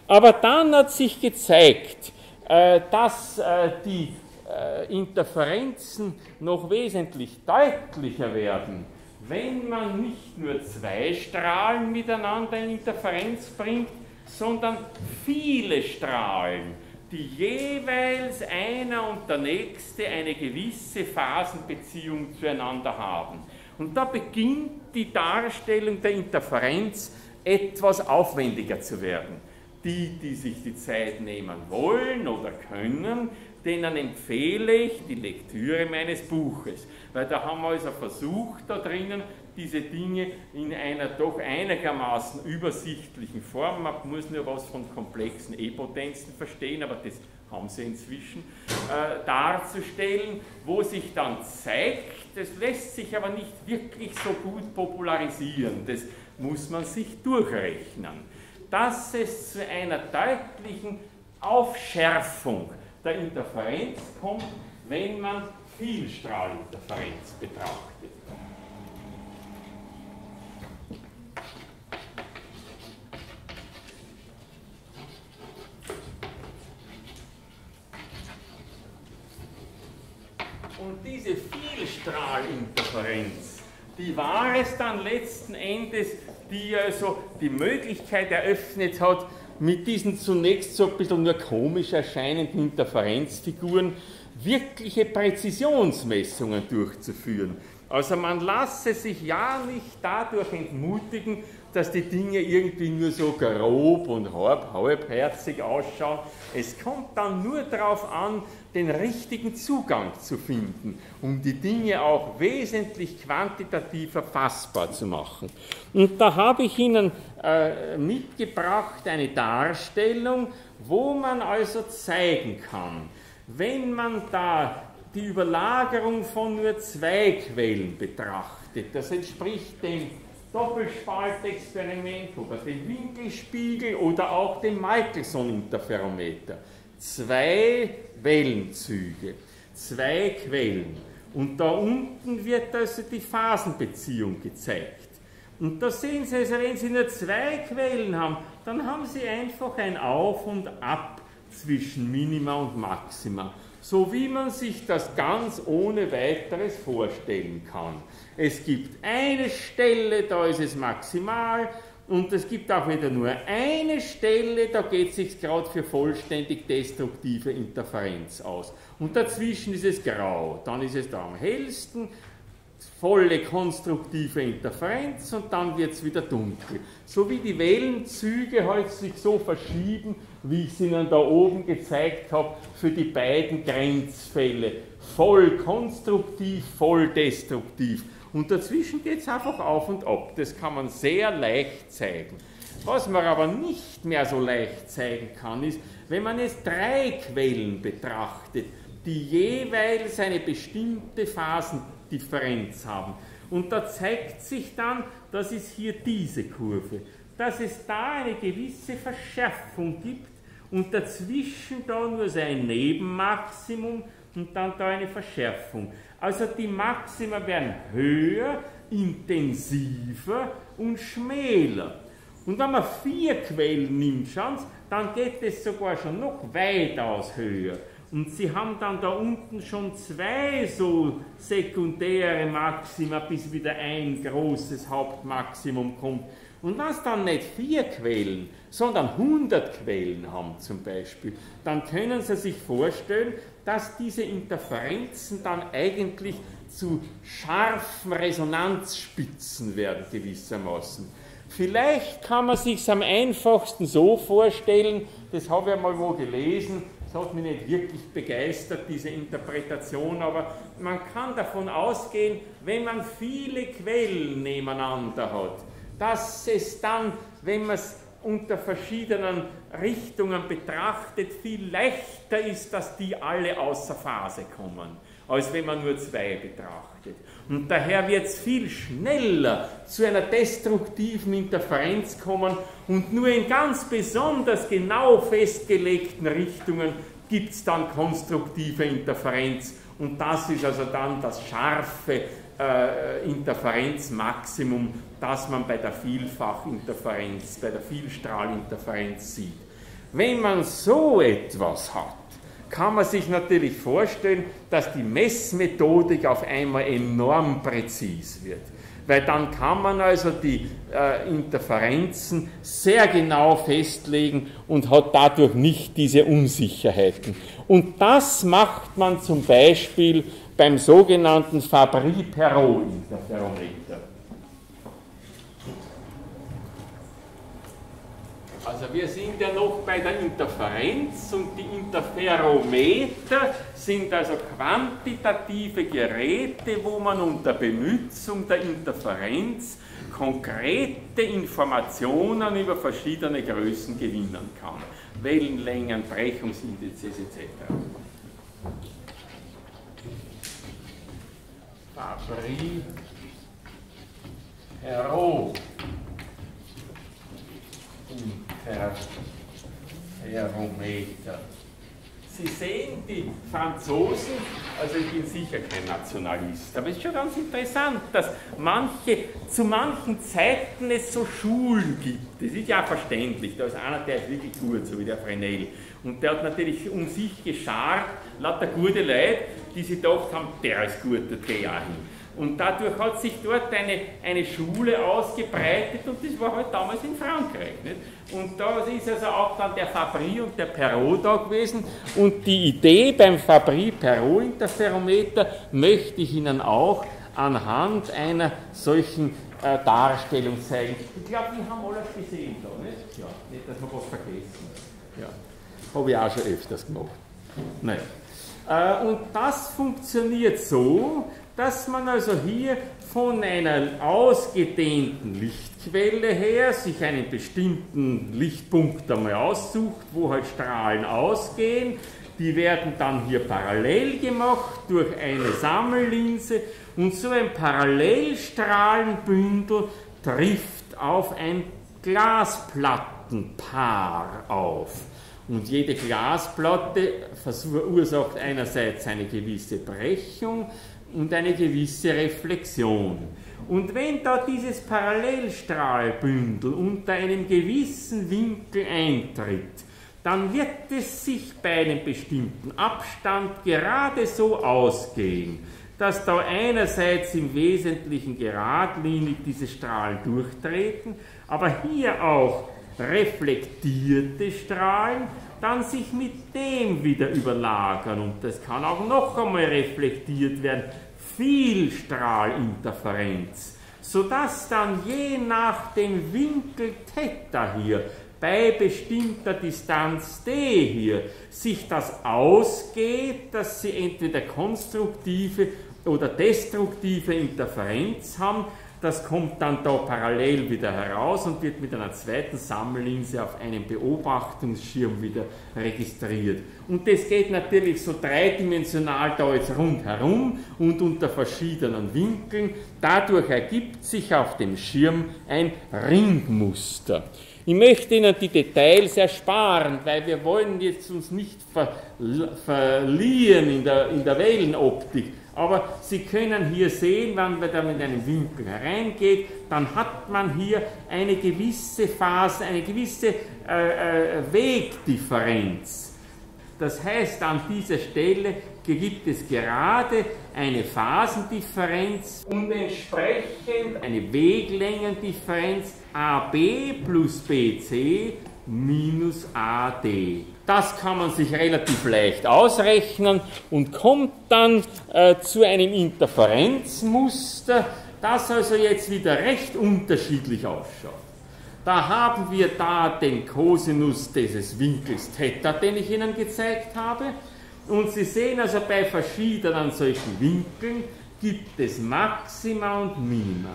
Aber dann hat sich gezeigt, äh, dass äh, die äh, Interferenzen noch wesentlich deutlicher werden, wenn man nicht nur zwei Strahlen miteinander in Interferenz bringt, sondern viele Strahlen, die jeweils einer und der nächste eine gewisse Phasenbeziehung zueinander haben. Und da beginnt die Darstellung der Interferenz etwas aufwendiger zu werden. Die, die sich die Zeit nehmen wollen oder können, denen empfehle ich die Lektüre meines Buches, weil da haben wir also versucht, da drinnen diese Dinge in einer doch einigermaßen übersichtlichen Form, man muss nur was von komplexen E-Potenzen verstehen, aber das haben sie inzwischen, äh, darzustellen, wo sich dann zeigt, das lässt sich aber nicht wirklich so gut popularisieren, das muss man sich durchrechnen, dass es zu einer deutlichen Aufschärfung der Interferenz kommt, wenn man Vielstrahlinterferenz betrachtet. Und diese Vielstrahlinterferenz, die war es dann letzten Endes, die also die Möglichkeit eröffnet hat, mit diesen zunächst so ein bisschen nur komisch erscheinenden Interferenzfiguren wirkliche Präzisionsmessungen durchzuführen. Also man lasse sich ja nicht dadurch entmutigen, dass die Dinge irgendwie nur so grob und halb, halbherzig ausschauen. Es kommt dann nur darauf an, den richtigen Zugang zu finden, um die Dinge auch wesentlich quantitativer fassbar zu machen. Und da habe ich Ihnen äh, mitgebracht eine Darstellung, wo man also zeigen kann, wenn man da die Überlagerung von nur zwei Quellen betrachtet, das entspricht dem Doppelspaltexperiment oder dem Winkelspiegel oder auch dem Michelson-Interferometer. Zwei Wellenzüge, zwei Quellen. Und da unten wird also die Phasenbeziehung gezeigt. Und da sehen Sie, also wenn Sie nur zwei Quellen haben, dann haben Sie einfach ein Auf und Ab zwischen Minima und Maxima. So wie man sich das ganz ohne weiteres vorstellen kann. Es gibt eine Stelle, da ist es maximal, und es gibt auch wieder nur eine Stelle, da geht es sich gerade für vollständig destruktive Interferenz aus. Und dazwischen ist es grau, dann ist es da am hellsten, volle konstruktive Interferenz und dann wird es wieder dunkel. So wie die Wellenzüge halt sich so verschieben, wie ich es Ihnen da oben gezeigt habe, für die beiden Grenzfälle. Voll konstruktiv, voll destruktiv. Und dazwischen geht es einfach auf und ab. Das kann man sehr leicht zeigen. Was man aber nicht mehr so leicht zeigen kann, ist, wenn man jetzt drei Quellen betrachtet, die jeweils eine bestimmte Phasendifferenz haben. Und da zeigt sich dann, das ist hier diese Kurve, dass es da eine gewisse Verschärfung gibt und dazwischen da nur so ein Nebenmaximum und dann da eine Verschärfung. Also die Maxima werden höher, intensiver und schmäler. Und wenn man vier Quellen nimmt, schauen Sie, dann geht es sogar schon noch weitaus höher. Und Sie haben dann da unten schon zwei so sekundäre Maxima, bis wieder ein großes Hauptmaximum kommt. Und es dann nicht vier Quellen, sondern 100 Quellen haben zum Beispiel, dann können Sie sich vorstellen, dass diese Interferenzen dann eigentlich zu scharfen Resonanzspitzen werden gewissermaßen. Vielleicht kann man sich am einfachsten so vorstellen, das habe ich einmal wo gelesen, das hat mich nicht wirklich begeistert, diese Interpretation, aber man kann davon ausgehen, wenn man viele Quellen nebeneinander hat, dass es dann, wenn man es unter verschiedenen Richtungen betrachtet, viel leichter ist, dass die alle außer Phase kommen, als wenn man nur zwei betrachtet. Und daher wird es viel schneller zu einer destruktiven Interferenz kommen und nur in ganz besonders genau festgelegten Richtungen gibt es dann konstruktive Interferenz. Und das ist also dann das scharfe äh, Interferenzmaximum, das man bei der Vielfachinterferenz, bei der Vielstrahlinterferenz sieht. Wenn man so etwas hat, kann man sich natürlich vorstellen, dass die Messmethodik auf einmal enorm präzis wird. Weil dann kann man also die äh, Interferenzen sehr genau festlegen und hat dadurch nicht diese Unsicherheiten. Und das macht man zum Beispiel beim sogenannten Fabry-Perot-Interferometer. Also wir sind ja noch bei der Interferenz und die Interferometer sind also quantitative Geräte, wo man unter Benutzung der Interferenz konkrete Informationen über verschiedene Größen gewinnen kann. Wellenlängen, Brechungsindizes etc. Fabry, Hero. Interferometer. Sie sehen, die Franzosen, also ich bin sicher kein Nationalist, aber es ist schon ganz interessant, dass manche, zu manchen Zeiten es so Schulen gibt. Das ist ja auch verständlich. Da ist einer, der ist wirklich gut, so wie der Fresnel. Und der hat natürlich um sich geschart, lauter gute Leute, die sich gedacht haben, der ist gut, der geht auch hin. Und dadurch hat sich dort eine, eine Schule ausgebreitet und das war halt damals in Frankreich. Nicht? Und da ist also auch dann der Fabry und der Perrault da gewesen. Und die Idee beim Fabry-Perrault-Interferometer möchte ich Ihnen auch anhand einer solchen äh, Darstellung zeigen. Ich glaube, die haben alle gesehen da, nicht? Ja, nicht, dass wir was vergessen. Ja. Habe ich auch schon öfters gemacht. Nein. Äh, und das funktioniert so, dass man also hier von einer ausgedehnten Lichtquelle her sich einen bestimmten Lichtpunkt einmal aussucht, wo halt Strahlen ausgehen. Die werden dann hier parallel gemacht durch eine Sammellinse und so ein Parallelstrahlenbündel trifft auf ein Glasplattenpaar auf. Und jede Glasplatte verursacht einerseits eine gewisse Brechung, und eine gewisse Reflexion. Und wenn da dieses Parallelstrahlbündel unter einem gewissen Winkel eintritt, dann wird es sich bei einem bestimmten Abstand gerade so ausgehen, dass da einerseits im Wesentlichen geradlinig diese Strahlen durchtreten, aber hier auch reflektierte Strahlen dann sich mit dem wieder überlagern. Und das kann auch noch einmal reflektiert werden. Vielstrahlinterferenz, sodass dann je nach dem Winkel Theta hier bei bestimmter Distanz d hier sich das ausgeht, dass sie entweder konstruktive oder destruktive Interferenz haben, das kommt dann da parallel wieder heraus und wird mit einer zweiten Sammellinse auf einem Beobachtungsschirm wieder registriert. Und das geht natürlich so dreidimensional da jetzt rundherum und unter verschiedenen Winkeln. Dadurch ergibt sich auf dem Schirm ein Ringmuster. Ich möchte Ihnen die Details ersparen, weil wir wollen jetzt uns nicht ver verlieren in der, in der Wellenoptik. Aber Sie können hier sehen, wenn man da mit einem Winkel hereingeht, dann hat man hier eine gewisse Phase, eine gewisse äh, äh, Wegdifferenz. Das heißt, an dieser Stelle gibt es gerade eine Phasendifferenz und entsprechend eine Weglängendifferenz AB plus BC minus AD. Das kann man sich relativ leicht ausrechnen und kommt dann äh, zu einem Interferenzmuster, das also jetzt wieder recht unterschiedlich ausschaut. Da haben wir da den Cosinus dieses Winkels Theta, den ich Ihnen gezeigt habe. Und Sie sehen also bei verschiedenen solchen Winkeln gibt es Maxima und Minima.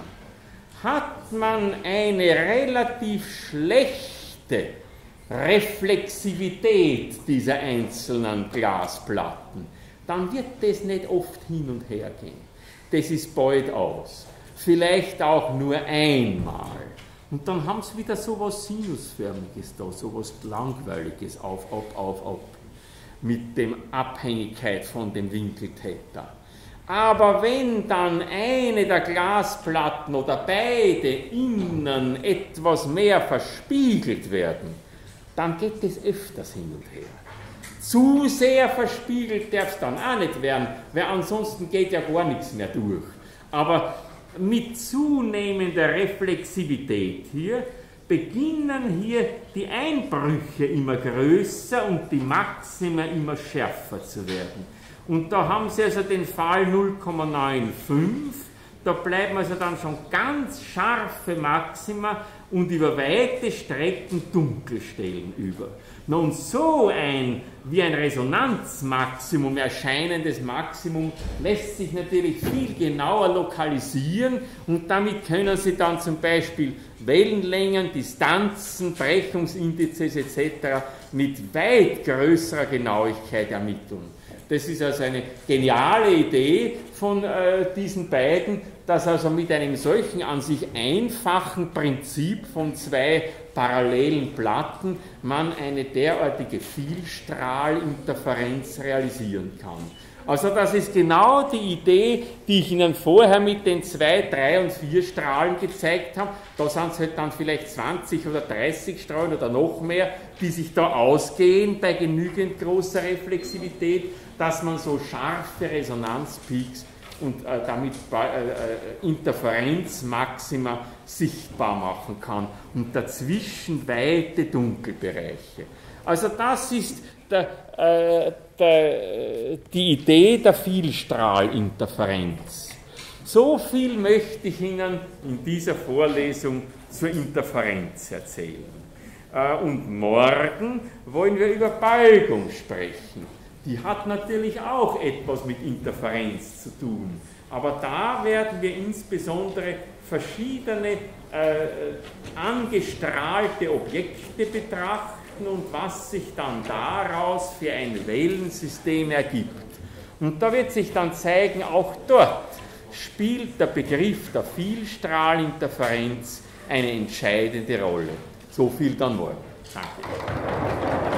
Hat man eine relativ schlechte Reflexivität dieser einzelnen Glasplatten, dann wird das nicht oft hin und her gehen. Das ist bald aus. Vielleicht auch nur einmal. Und dann haben sie wieder so was Sinusförmiges da, so was Langweiliges auf, ab, auf, ab. Mit der Abhängigkeit von dem Winkeltäter. Aber wenn dann eine der Glasplatten oder beide innen etwas mehr verspiegelt werden, dann geht es öfters hin und her. Zu sehr verspiegelt darf es dann auch nicht werden, weil ansonsten geht ja gar nichts mehr durch. Aber mit zunehmender Reflexivität hier beginnen hier die Einbrüche immer größer und die Maxima immer schärfer zu werden. Und da haben Sie also den Fall 0,95, da bleiben also dann schon ganz scharfe Maxima und über weite Strecken Dunkelstellen über. Nun, so ein wie ein Resonanzmaximum erscheinendes Maximum lässt sich natürlich viel genauer lokalisieren und damit können Sie dann zum Beispiel Wellenlängen, Distanzen, Brechungsindizes etc. mit weit größerer Genauigkeit ermitteln. Das ist also eine geniale Idee von äh, diesen beiden, dass also mit einem solchen an sich einfachen Prinzip von zwei parallelen Platten man eine derartige Vielstrahlinterferenz realisieren kann. Also das ist genau die Idee, die ich Ihnen vorher mit den zwei, drei und vier Strahlen gezeigt habe. Da sind es halt dann vielleicht 20 oder 30 Strahlen oder noch mehr, die sich da ausgehen bei genügend großer Reflexivität, dass man so scharfe Resonanzpeaks und äh, damit äh, Interferenzmaxima sichtbar machen kann und dazwischen weite Dunkelbereiche. Also das ist der, äh, der, die Idee der Vielstrahlinterferenz. So viel möchte ich Ihnen in dieser Vorlesung zur Interferenz erzählen. Äh, und morgen wollen wir über Beugung sprechen die hat natürlich auch etwas mit Interferenz zu tun. Aber da werden wir insbesondere verschiedene äh, angestrahlte Objekte betrachten und was sich dann daraus für ein Wellensystem ergibt. Und da wird sich dann zeigen, auch dort spielt der Begriff der Vielstrahlinterferenz eine entscheidende Rolle. So viel dann morgen. Danke.